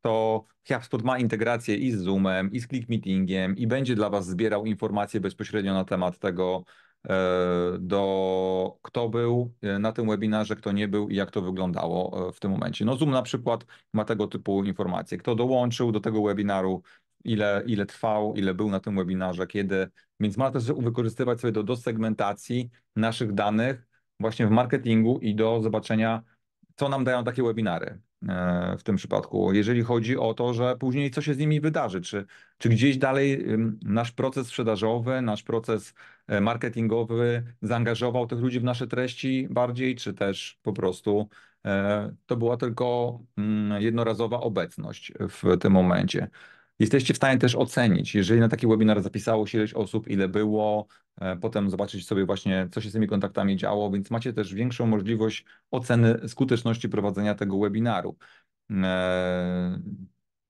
to HubSpot ma integrację i z Zoomem, i z Click Meetingiem i będzie dla Was zbierał informacje bezpośrednio na temat tego, E, do kto był e, na tym webinarze, kto nie był i jak to wyglądało e, w tym momencie. No Zoom na przykład ma tego typu informacje. Kto dołączył do tego webinaru, ile, ile trwał, ile był na tym webinarze, kiedy. Więc można też wykorzystywać sobie do, do segmentacji naszych danych właśnie w marketingu i do zobaczenia, co nam dają takie webinary. W tym przypadku, jeżeli chodzi o to, że później co się z nimi wydarzy, czy, czy gdzieś dalej nasz proces sprzedażowy, nasz proces e, marketingowy zaangażował tych ludzi w nasze treści bardziej, czy też po prostu e, to była tylko mm, jednorazowa obecność w tym momencie. Jesteście w stanie też ocenić, jeżeli na taki webinar zapisało się ileś osób, ile było, potem zobaczyć sobie właśnie, co się z tymi kontaktami działo, więc macie też większą możliwość oceny skuteczności prowadzenia tego webinaru. E,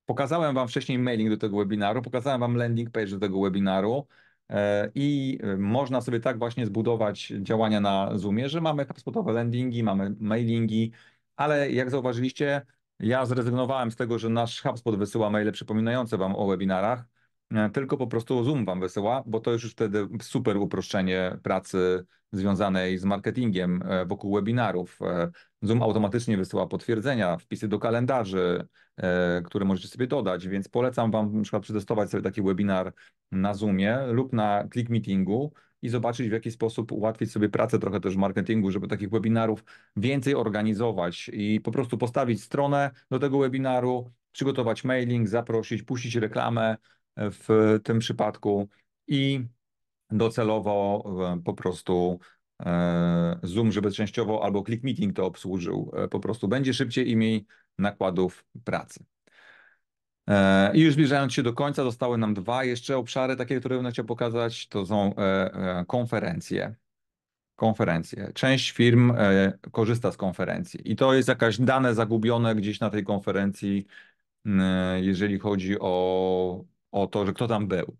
pokazałem Wam wcześniej mailing do tego webinaru, pokazałem Wam landing page do tego webinaru e, i można sobie tak właśnie zbudować działania na Zoomie, że mamy HubSpotowe landingi, mamy mailingi, ale jak zauważyliście, ja zrezygnowałem z tego, że nasz HubSpot wysyła maile przypominające Wam o webinarach, e, tylko po prostu Zoom Wam wysyła, bo to już wtedy super uproszczenie pracy związanej z marketingiem e, wokół webinarów. E, Zoom automatycznie wysyła potwierdzenia, wpisy do kalendarzy, które możecie sobie dodać, więc polecam Wam na przykład przetestować sobie taki webinar na Zoomie lub na Click Meetingu i zobaczyć, w jaki sposób ułatwić sobie pracę trochę też w marketingu, żeby takich webinarów więcej organizować i po prostu postawić stronę do tego webinaru, przygotować mailing, zaprosić, puścić reklamę w tym przypadku i docelowo e, po prostu e, Zoom, żeby częściowo albo Click Meeting to obsłużył, e, po prostu będzie szybciej i mniej nakładów pracy. E, I już zbliżając się do końca, zostały nam dwa jeszcze obszary, takie, które bym chciał pokazać. To są e, e, konferencje. Konferencje. Część firm korzysta z konferencji i to jest jakaś dane zagubione gdzieś na tej konferencji, jeżeli chodzi o, o to, że kto tam był.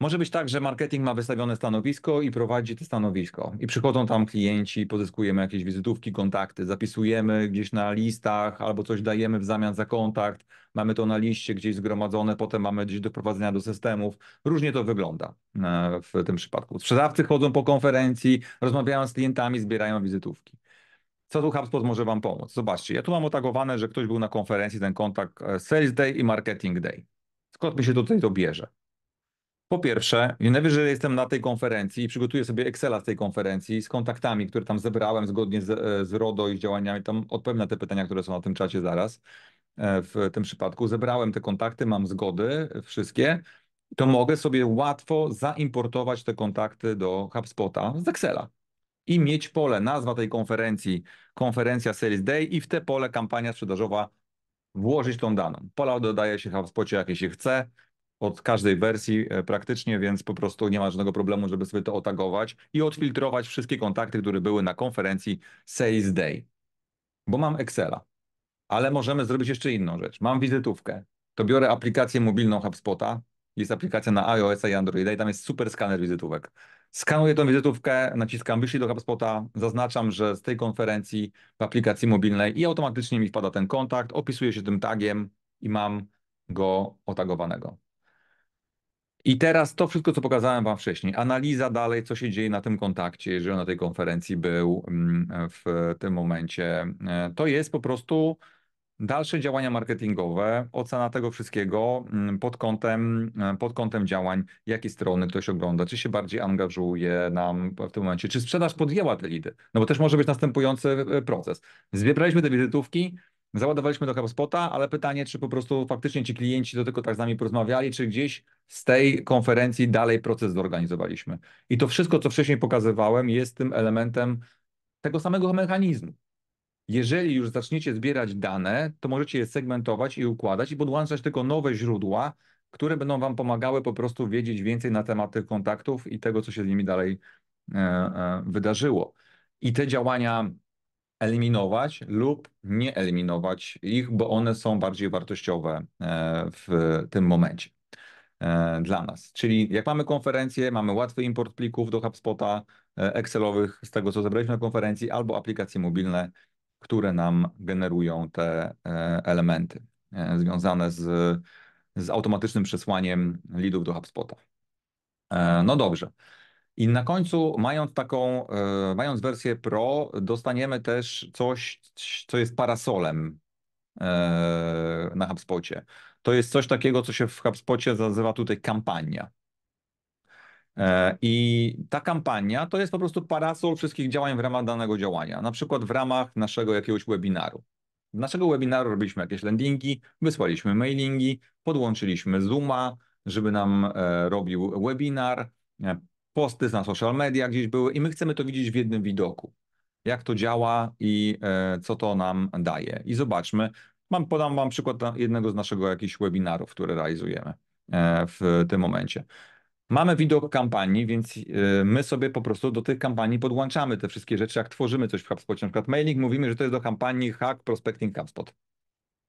Może być tak, że marketing ma wystawione stanowisko i prowadzi to stanowisko. I przychodzą tam klienci, pozyskujemy jakieś wizytówki, kontakty, zapisujemy gdzieś na listach albo coś dajemy w zamian za kontakt. Mamy to na liście gdzieś zgromadzone, potem mamy gdzieś do prowadzenia do systemów. Różnie to wygląda e, w tym przypadku. Sprzedawcy chodzą po konferencji, rozmawiają z klientami, zbierają wizytówki. Co tu HubSpot może Wam pomóc? Zobaczcie, ja tu mam otagowane, że ktoś był na konferencji, ten kontakt e, Sales Day i Marketing Day. Skąd mi się tutaj to bierze? Po pierwsze, najwyżej jestem na tej konferencji i przygotuję sobie Excela z tej konferencji z kontaktami, które tam zebrałem zgodnie z, e, z RODO i z działaniami. Tam odpowiem na te pytania, które są na tym czacie zaraz. E, w tym przypadku zebrałem te kontakty, mam zgody wszystkie. To mogę sobie łatwo zaimportować te kontakty do HubSpota z Excela i mieć pole, nazwa tej konferencji, konferencja Sales Day i w te pole kampania sprzedażowa włożyć tą daną. Pola dodaje się HubSpocie, jakie się chce, od każdej wersji e, praktycznie, więc po prostu nie ma żadnego problemu, żeby sobie to otagować i odfiltrować wszystkie kontakty, które były na konferencji Sales Day. Bo mam Excela, ale możemy zrobić jeszcze inną rzecz. Mam wizytówkę, to biorę aplikację mobilną HubSpota, jest aplikacja na iOS i Androida i tam jest super skaner wizytówek. Skanuję tą wizytówkę, naciskam wyślij do HubSpota, zaznaczam, że z tej konferencji w aplikacji mobilnej i automatycznie mi wpada ten kontakt, opisuję się tym tagiem i mam go otagowanego. I teraz to wszystko, co pokazałem Wam wcześniej, analiza dalej, co się dzieje na tym kontakcie, jeżeli on na tej konferencji był mm, w tym momencie, e, to jest po prostu Dalsze działania marketingowe, ocena tego wszystkiego mm, pod kątem, e, pod kątem działań, jakie strony ktoś ogląda, czy się bardziej angażuje nam w tym momencie, czy sprzedaż podjęła te lidy. No bo też może być następujący e, proces. Zbieraliśmy te wizytówki, załadowaliśmy do HubSpota, ale pytanie, czy po prostu faktycznie ci klienci do tylko tak z nami porozmawiali, czy gdzieś z tej konferencji dalej proces zorganizowaliśmy. I to wszystko, co wcześniej pokazywałem, jest tym elementem tego samego mechanizmu. Jeżeli już zaczniecie zbierać dane, to możecie je segmentować i układać i podłączać tylko nowe źródła, które będą Wam pomagały po prostu wiedzieć więcej na temat tych kontaktów i tego, co się z nimi dalej e, e, wydarzyło. I te działania eliminować lub nie eliminować ich, bo one są bardziej wartościowe e, w tym momencie dla nas. Czyli jak mamy konferencję, mamy łatwy import plików do HubSpota Excelowych z tego, co zebraliśmy na konferencji, albo aplikacje mobilne, które nam generują te e, elementy e, związane z, z automatycznym przesłaniem leadów do HubSpota. E, no dobrze. I na końcu, mając taką, mając wersję Pro, dostaniemy też coś, co jest parasolem na HubSpocie. To jest coś takiego, co się w HubSpocie nazywa tutaj kampania. E, I ta kampania to jest po prostu parasol wszystkich działań w ramach danego działania, na przykład w ramach naszego jakiegoś webinaru. Z naszego webinaru robiliśmy jakieś landingi, wysłaliśmy mailingi, podłączyliśmy Zooma, żeby nam e, robił webinar, e, posty na social media gdzieś były i my chcemy to widzieć w jednym widoku. Jak to działa i co to nam daje. I zobaczmy, mam, podam wam przykład jednego z naszego jakichś webinarów, które realizujemy w tym momencie. Mamy widok kampanii, więc y, my sobie po prostu do tych kampanii podłączamy te wszystkie rzeczy, jak tworzymy coś w HubSpocie, na przykład mailing, mówimy, że to jest do kampanii Hack Prospecting HubSpot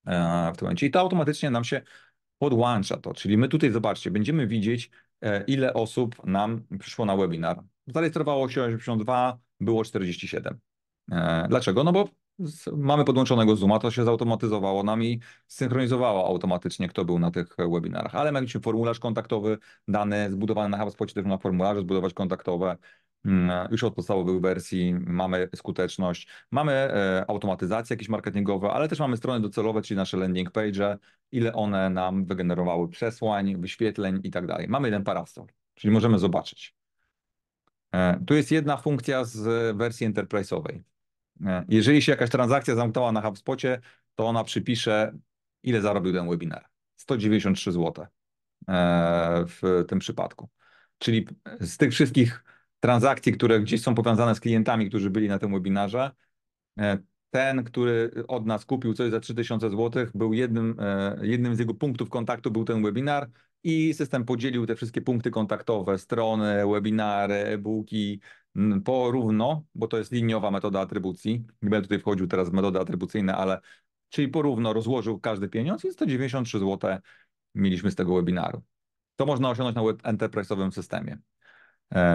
e, w tym momencie i to automatycznie nam się podłącza to, czyli my tutaj, zobaczcie, będziemy widzieć, e, ile osób nam przyszło na webinar. Zarejestrowało się 82, było 47. E, dlaczego? No bo mamy podłączonego Zooma, to się zautomatyzowało nam i synchronizowało automatycznie, kto był na tych webinarach. Ale mieliśmy formularz kontaktowy, dane zbudowane na HubSpocie też na formularze zbudować kontaktowe. Mm, już od podstawowych wersji mamy skuteczność, mamy e, automatyzacje jakieś marketingowe, ale też mamy strony docelowe, czyli nasze landing page, ile one nam wygenerowały przesłań, wyświetleń i tak dalej. Mamy jeden parasol, czyli możemy zobaczyć. E, tu jest jedna funkcja z wersji enterprise'owej. Jeżeli się jakaś transakcja zamknęła na HubSpocie, to ona przypisze, ile zarobił ten webinar. 193 zł e, w tym przypadku. Czyli z tych wszystkich transakcji, które gdzieś są powiązane z klientami, którzy byli na tym webinarze, e, ten, który od nas kupił coś za 3000 zł, był jednym, e, jednym z jego punktów kontaktu był ten webinar i system podzielił te wszystkie punkty kontaktowe, strony, webinary, e-booki, porówno, bo to jest liniowa metoda atrybucji. Nie będę tutaj wchodził teraz w metody atrybucyjne, ale czyli porówno rozłożył każdy pieniądz i 193 zł mieliśmy z tego webinaru. To można osiągnąć na enterprise'owym systemie,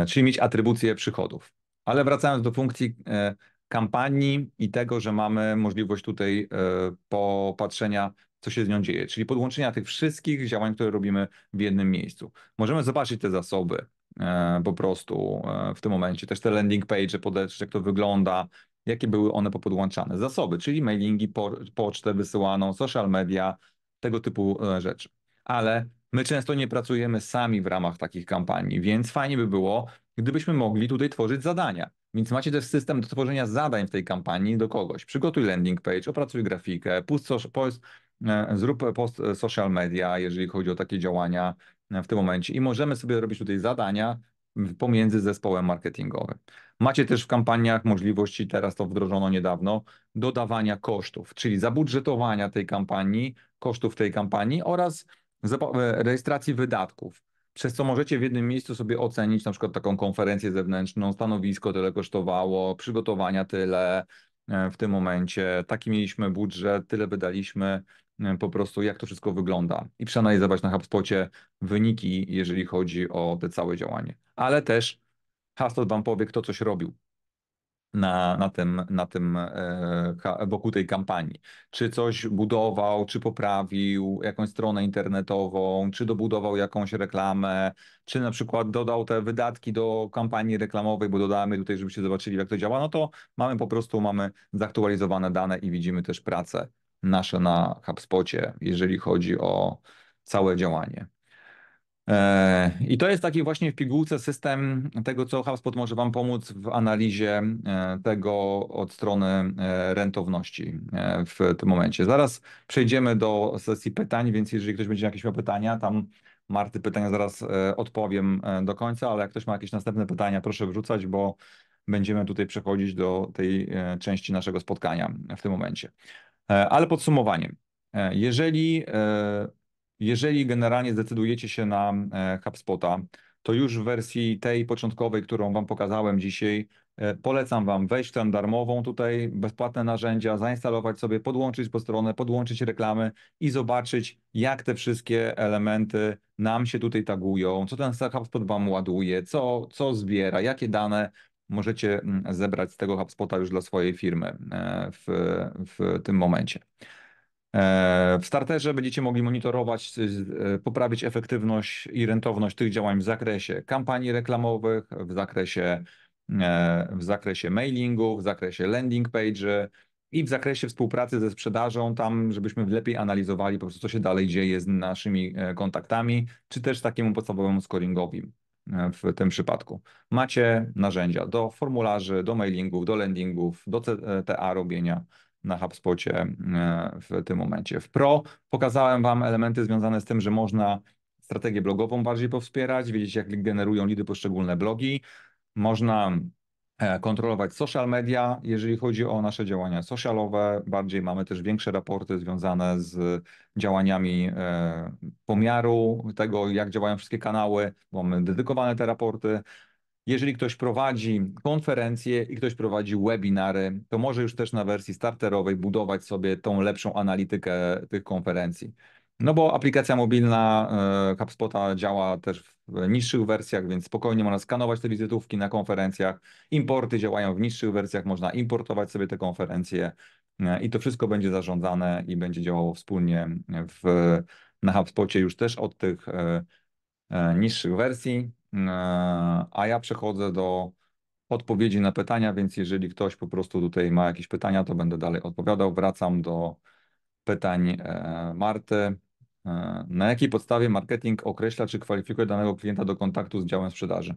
czyli mieć atrybucję przychodów. Ale wracając do funkcji e, kampanii i tego, że mamy możliwość tutaj e, popatrzenia, co się z nią dzieje, czyli podłączenia tych wszystkich działań, które robimy w jednym miejscu. Możemy zobaczyć te zasoby, E, po prostu e, w tym momencie. Też te landing page, jak to wygląda, jakie były one popodłączane. Zasoby, czyli mailingi, po, pocztę wysyłaną, social media, tego typu e, rzeczy. Ale my często nie pracujemy sami w ramach takich kampanii, więc fajnie by było, gdybyśmy mogli tutaj tworzyć zadania. Więc macie też system do tworzenia zadań w tej kampanii do kogoś. Przygotuj landing page, opracuj grafikę, post, post, zrób post social media, jeżeli chodzi o takie działania, w tym momencie i możemy sobie robić tutaj zadania pomiędzy zespołem marketingowym. Macie też w kampaniach możliwości, teraz to wdrożono niedawno, dodawania kosztów, czyli zabudżetowania tej kampanii, kosztów tej kampanii oraz e, rejestracji wydatków, przez co możecie w jednym miejscu sobie ocenić na przykład taką konferencję zewnętrzną, stanowisko tyle kosztowało, przygotowania tyle e, w tym momencie, taki mieliśmy budżet, tyle wydaliśmy, e, po prostu jak to wszystko wygląda. I przeanalizować na HubSpocie wyniki, jeżeli chodzi o te całe działanie. Ale też HubSpot wam powie, kto coś robił na, na tym, na tym e, wokół tej kampanii. Czy coś budował, czy poprawił jakąś stronę internetową, czy dobudował jakąś reklamę, czy na przykład dodał te wydatki do kampanii reklamowej, bo dodamy tutaj, żebyście zobaczyli, jak to działa, no to mamy po prostu mamy zaktualizowane dane i widzimy też pracę nasze na HubSpocie, jeżeli chodzi o całe działanie. E, I to jest taki właśnie w pigułce system tego, co HubSpot może Wam pomóc w analizie e, tego od strony e, rentowności w tym momencie. Zaraz przejdziemy do sesji pytań, więc jeżeli ktoś będzie jakieś miał pytania, tam Marty pytania zaraz odpowiem do końca, ale jak ktoś ma jakieś następne pytania, proszę wrzucać, bo będziemy tutaj przechodzić do tej części naszego spotkania w tym momencie. Ale podsumowanie. Jeżeli jeżeli generalnie zdecydujecie się na e, HubSpota, to już w wersji tej początkowej, którą Wam pokazałem dzisiaj, e, polecam Wam wejść w tę darmową tutaj, bezpłatne narzędzia, zainstalować sobie, podłączyć po stronę, podłączyć reklamy i zobaczyć, jak te wszystkie elementy nam się tutaj tagują, co ten HubSpot Wam ładuje, co, co zbiera, jakie dane możecie mm, zebrać z tego HubSpota już dla swojej firmy e, w, w tym momencie. E, w starterze będziecie mogli monitorować, e, poprawić efektywność i rentowność tych działań w zakresie kampanii reklamowych, w zakresie, e, w zakresie mailingu, w zakresie landing page i w zakresie współpracy ze sprzedażą, tam żebyśmy lepiej analizowali po prostu, co się dalej dzieje z naszymi kontaktami, czy też takiemu podstawowemu scoringowi w tym przypadku. Macie narzędzia do formularzy, do mailingów, do landingów, do TA robienia na HubSpocie e, w tym momencie. W Pro pokazałem Wam elementy związane z tym, że można strategię blogową bardziej powspierać, wiedzieć jak generują lidy poszczególne blogi. Można e, kontrolować social media, jeżeli chodzi o nasze działania socialowe. Bardziej mamy też większe raporty związane z działaniami e, pomiaru tego, jak działają wszystkie kanały. Mamy dedykowane te raporty. Jeżeli ktoś prowadzi konferencje i ktoś prowadzi webinary, to może już też na wersji starterowej budować sobie tą lepszą analitykę tych konferencji. No bo aplikacja mobilna e, HubSpota działa też w niższych wersjach, więc spokojnie można skanować te wizytówki na konferencjach. Importy działają w niższych wersjach, można importować sobie te konferencje e, i to wszystko będzie zarządzane i będzie działało wspólnie w, na HubSpocie już też od tych e, niższych wersji. E, a ja przechodzę do odpowiedzi na pytania, więc jeżeli ktoś po prostu tutaj ma jakieś pytania, to będę dalej odpowiadał. Wracam do pytań e, Marty. E, na jakiej podstawie marketing określa, czy kwalifikuje danego klienta do kontaktu z działem sprzedaży?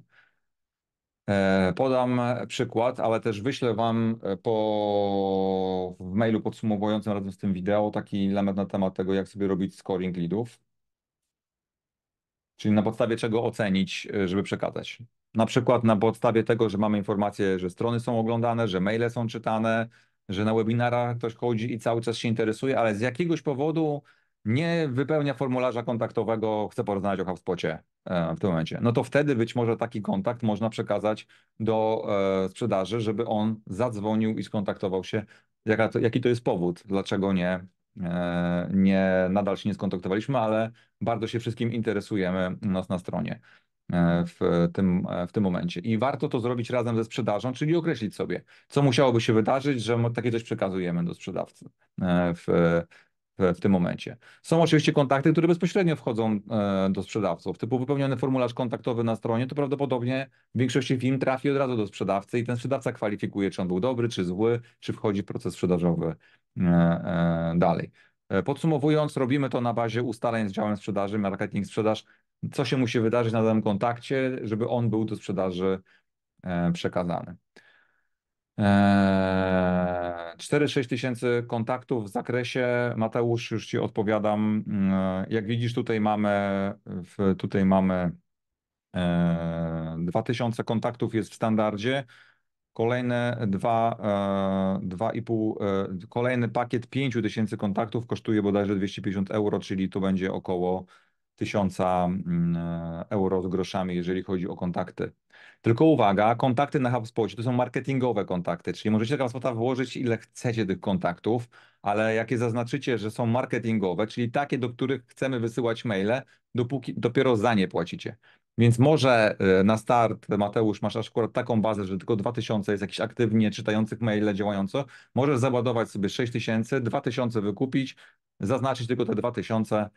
Podam przykład, ale też wyślę Wam po w mailu podsumowującym razem z tym wideo taki element na temat tego, jak sobie robić scoring leadów. Czyli na podstawie czego ocenić, e, żeby przekazać. Na przykład na podstawie tego, że mamy informację, że strony są oglądane, że maile są czytane, że na webinarach ktoś chodzi i cały czas się interesuje, ale z jakiegoś powodu nie wypełnia formularza kontaktowego, chce porozmawiać o HubSpocie e, w tym momencie. No to wtedy być może taki kontakt można przekazać do e, sprzedaży, żeby on zadzwonił i skontaktował się. Jaki to jest powód? Dlaczego nie nie, nadal się nie skontaktowaliśmy, ale bardzo się wszystkim interesujemy nas na stronie e, w tym, e, w tym momencie. I warto to zrobić razem ze sprzedażą, czyli określić sobie, co musiałoby się wydarzyć, że takie coś przekazujemy do sprzedawcy w, w, tym momencie. Są oczywiście kontakty, które bezpośrednio wchodzą do sprzedawców. Typu wypełniony formularz kontaktowy na stronie, to prawdopodobnie w większości firm trafi od razu do sprzedawcy i ten sprzedawca kwalifikuje, czy on był dobry, czy zły, czy wchodzi w proces sprzedażowy E, e, dalej. E, podsumowując, robimy to na bazie ustaleń z działem sprzedaży, marketing, sprzedaż. Co się musi wydarzyć na danym kontakcie, żeby on był do sprzedaży przekazany. 4-6 tysięcy kontaktów w zakresie. Mateusz, już Ci odpowiadam. Jak widzisz, tutaj mamy, tutaj mamy 2000 kontaktów jest w standardzie. Kolejne dwa, e, dwa i pół, e, kolejny pakiet 5000 kontaktów kosztuje bodajże 250 euro, czyli to będzie około 1000 mm, euro z groszami, jeżeli chodzi o kontakty. Tylko uwaga, kontakty na HubSpocie to są marketingowe kontakty, czyli możecie na HubSpota włożyć ile chcecie tych kontaktów, ale jakie zaznaczycie, że są marketingowe, czyli takie, do których chcemy wysyłać maile, dopóki dopiero za nie płacicie. Więc może e, na start, Mateusz, masz akurat taką bazę, że tylko 2000 jest jakichś aktywnie czytających maile działające. Możesz załadować sobie 6000, 2000 wykupić, zaznaczyć tylko te 2000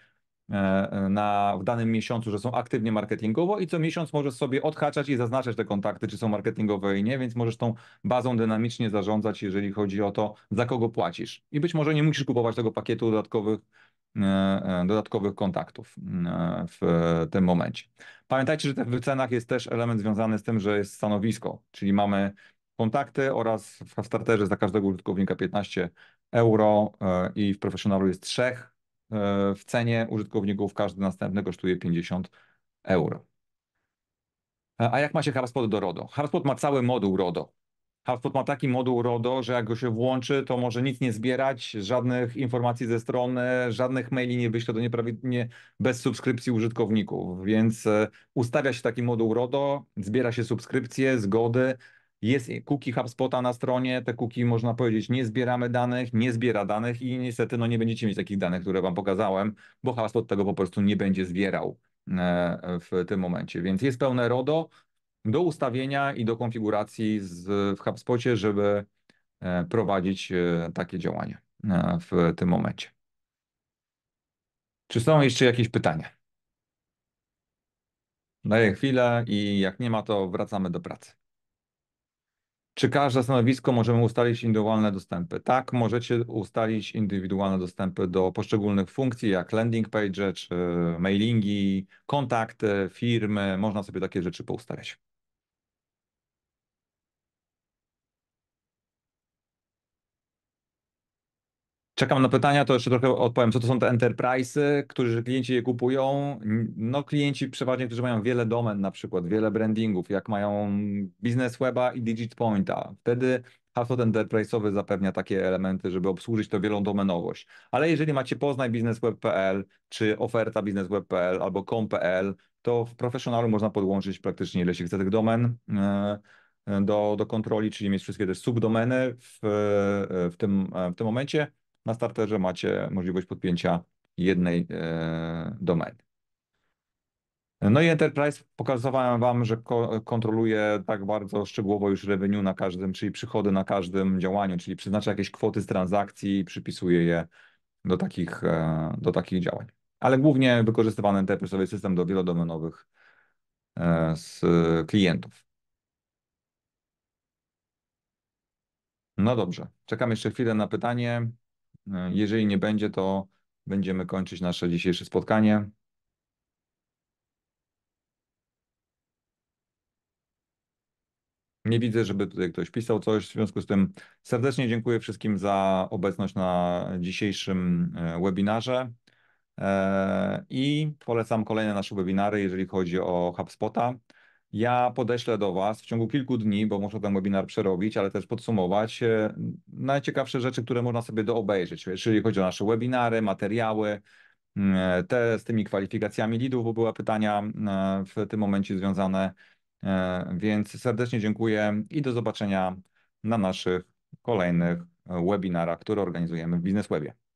e, na, w danym miesiącu, że są aktywnie marketingowo i co miesiąc możesz sobie odhaczać i zaznaczać te kontakty, czy są marketingowe i nie, więc możesz tą bazą dynamicznie zarządzać, jeżeli chodzi o to, za kogo płacisz. I być może nie musisz kupować tego pakietu dodatkowych E, e, dodatkowych kontaktów e, w tym momencie. Pamiętajcie, że w wycenach jest też element związany z tym, że jest stanowisko, czyli mamy kontakty oraz w starterze za każdego użytkownika 15 euro i w profesjonalu jest 3 w cenie użytkowników, każdy następny kosztuje 50 euro. A jak macie HubSpot do RODO? HubSpot ma cały moduł RODO. HubSpot ma taki moduł RODO, że jak go się włączy, to może nic nie zbierać, żadnych informacji ze strony, żadnych maili nie wyśle do nieprawidłnie bez subskrypcji użytkowników. Więc e, ustawia się taki moduł RODO, zbiera się subskrypcje, zgody, jest cookie HubSpota na stronie, te cookie można powiedzieć nie zbieramy danych, nie zbiera danych i niestety no nie będziecie mieć takich danych, które wam pokazałem, bo HubSpot tego po prostu nie będzie zbierał e, w tym momencie. Więc jest pełne RODO, do ustawienia i do konfiguracji z, w HubSpocie, żeby e, prowadzić e, takie działania e, w tym momencie. Czy są jeszcze jakieś pytania? Daję chwilę i jak nie ma, to wracamy do pracy. Czy każde stanowisko możemy ustalić indywidualne dostępy? Tak, możecie ustalić indywidualne dostępy do poszczególnych funkcji, jak landing page, czy mailingi, kontakty, firmy. Można sobie takie rzeczy poustawiać. Czekam na pytania, to jeszcze trochę odpowiem, co to są te enterprise'y, którzy klienci je kupują. No klienci przeważnie, którzy mają wiele domen na przykład, wiele brandingów, jak mają Business Weba i Digit Pointa. Wtedy HubSpot Enterprise'owy zapewnia takie elementy, żeby obsłużyć to wielodomenowość. Ale jeżeli macie poznaj biznesweb.pl, czy oferta biznesweb.pl albo com.pl, to w profesjonalu można podłączyć praktycznie ile się chce tych domen e, do, do kontroli, czyli mieć wszystkie też subdomeny w, w, tym, w tym momencie na starterze macie możliwość podpięcia jednej e, domeny. No i Enterprise pokazywałem Wam, że ko kontroluje tak bardzo szczegółowo już revenue na każdym, czyli przychody na każdym działaniu, czyli przeznacza jakieś kwoty z transakcji i przypisuje je do takich, e, do takich działań. Ale głównie wykorzystywany Enterprise'owy system do wielodomenowych e, z klientów. No dobrze, czekam jeszcze chwilę na pytanie. E, jeżeli nie będzie, to będziemy kończyć nasze dzisiejsze spotkanie. Nie widzę, żeby tutaj ktoś pisał coś. W związku z tym serdecznie dziękuję wszystkim za obecność na dzisiejszym e, webinarze. E, I polecam kolejne nasze webinary, jeżeli chodzi o HubSpota. Ja podeślę do Was w ciągu kilku dni, bo muszę ten webinar przerobić, ale też podsumować e, najciekawsze rzeczy, które można sobie do obejrzeć, czyli chodzi o nasze webinary, materiały, mm, te z tymi kwalifikacjami lidów, bo były pytania e, w tym momencie związane, e, więc serdecznie dziękuję i do zobaczenia na naszych kolejnych webinarach, które organizujemy w Bizneswebie.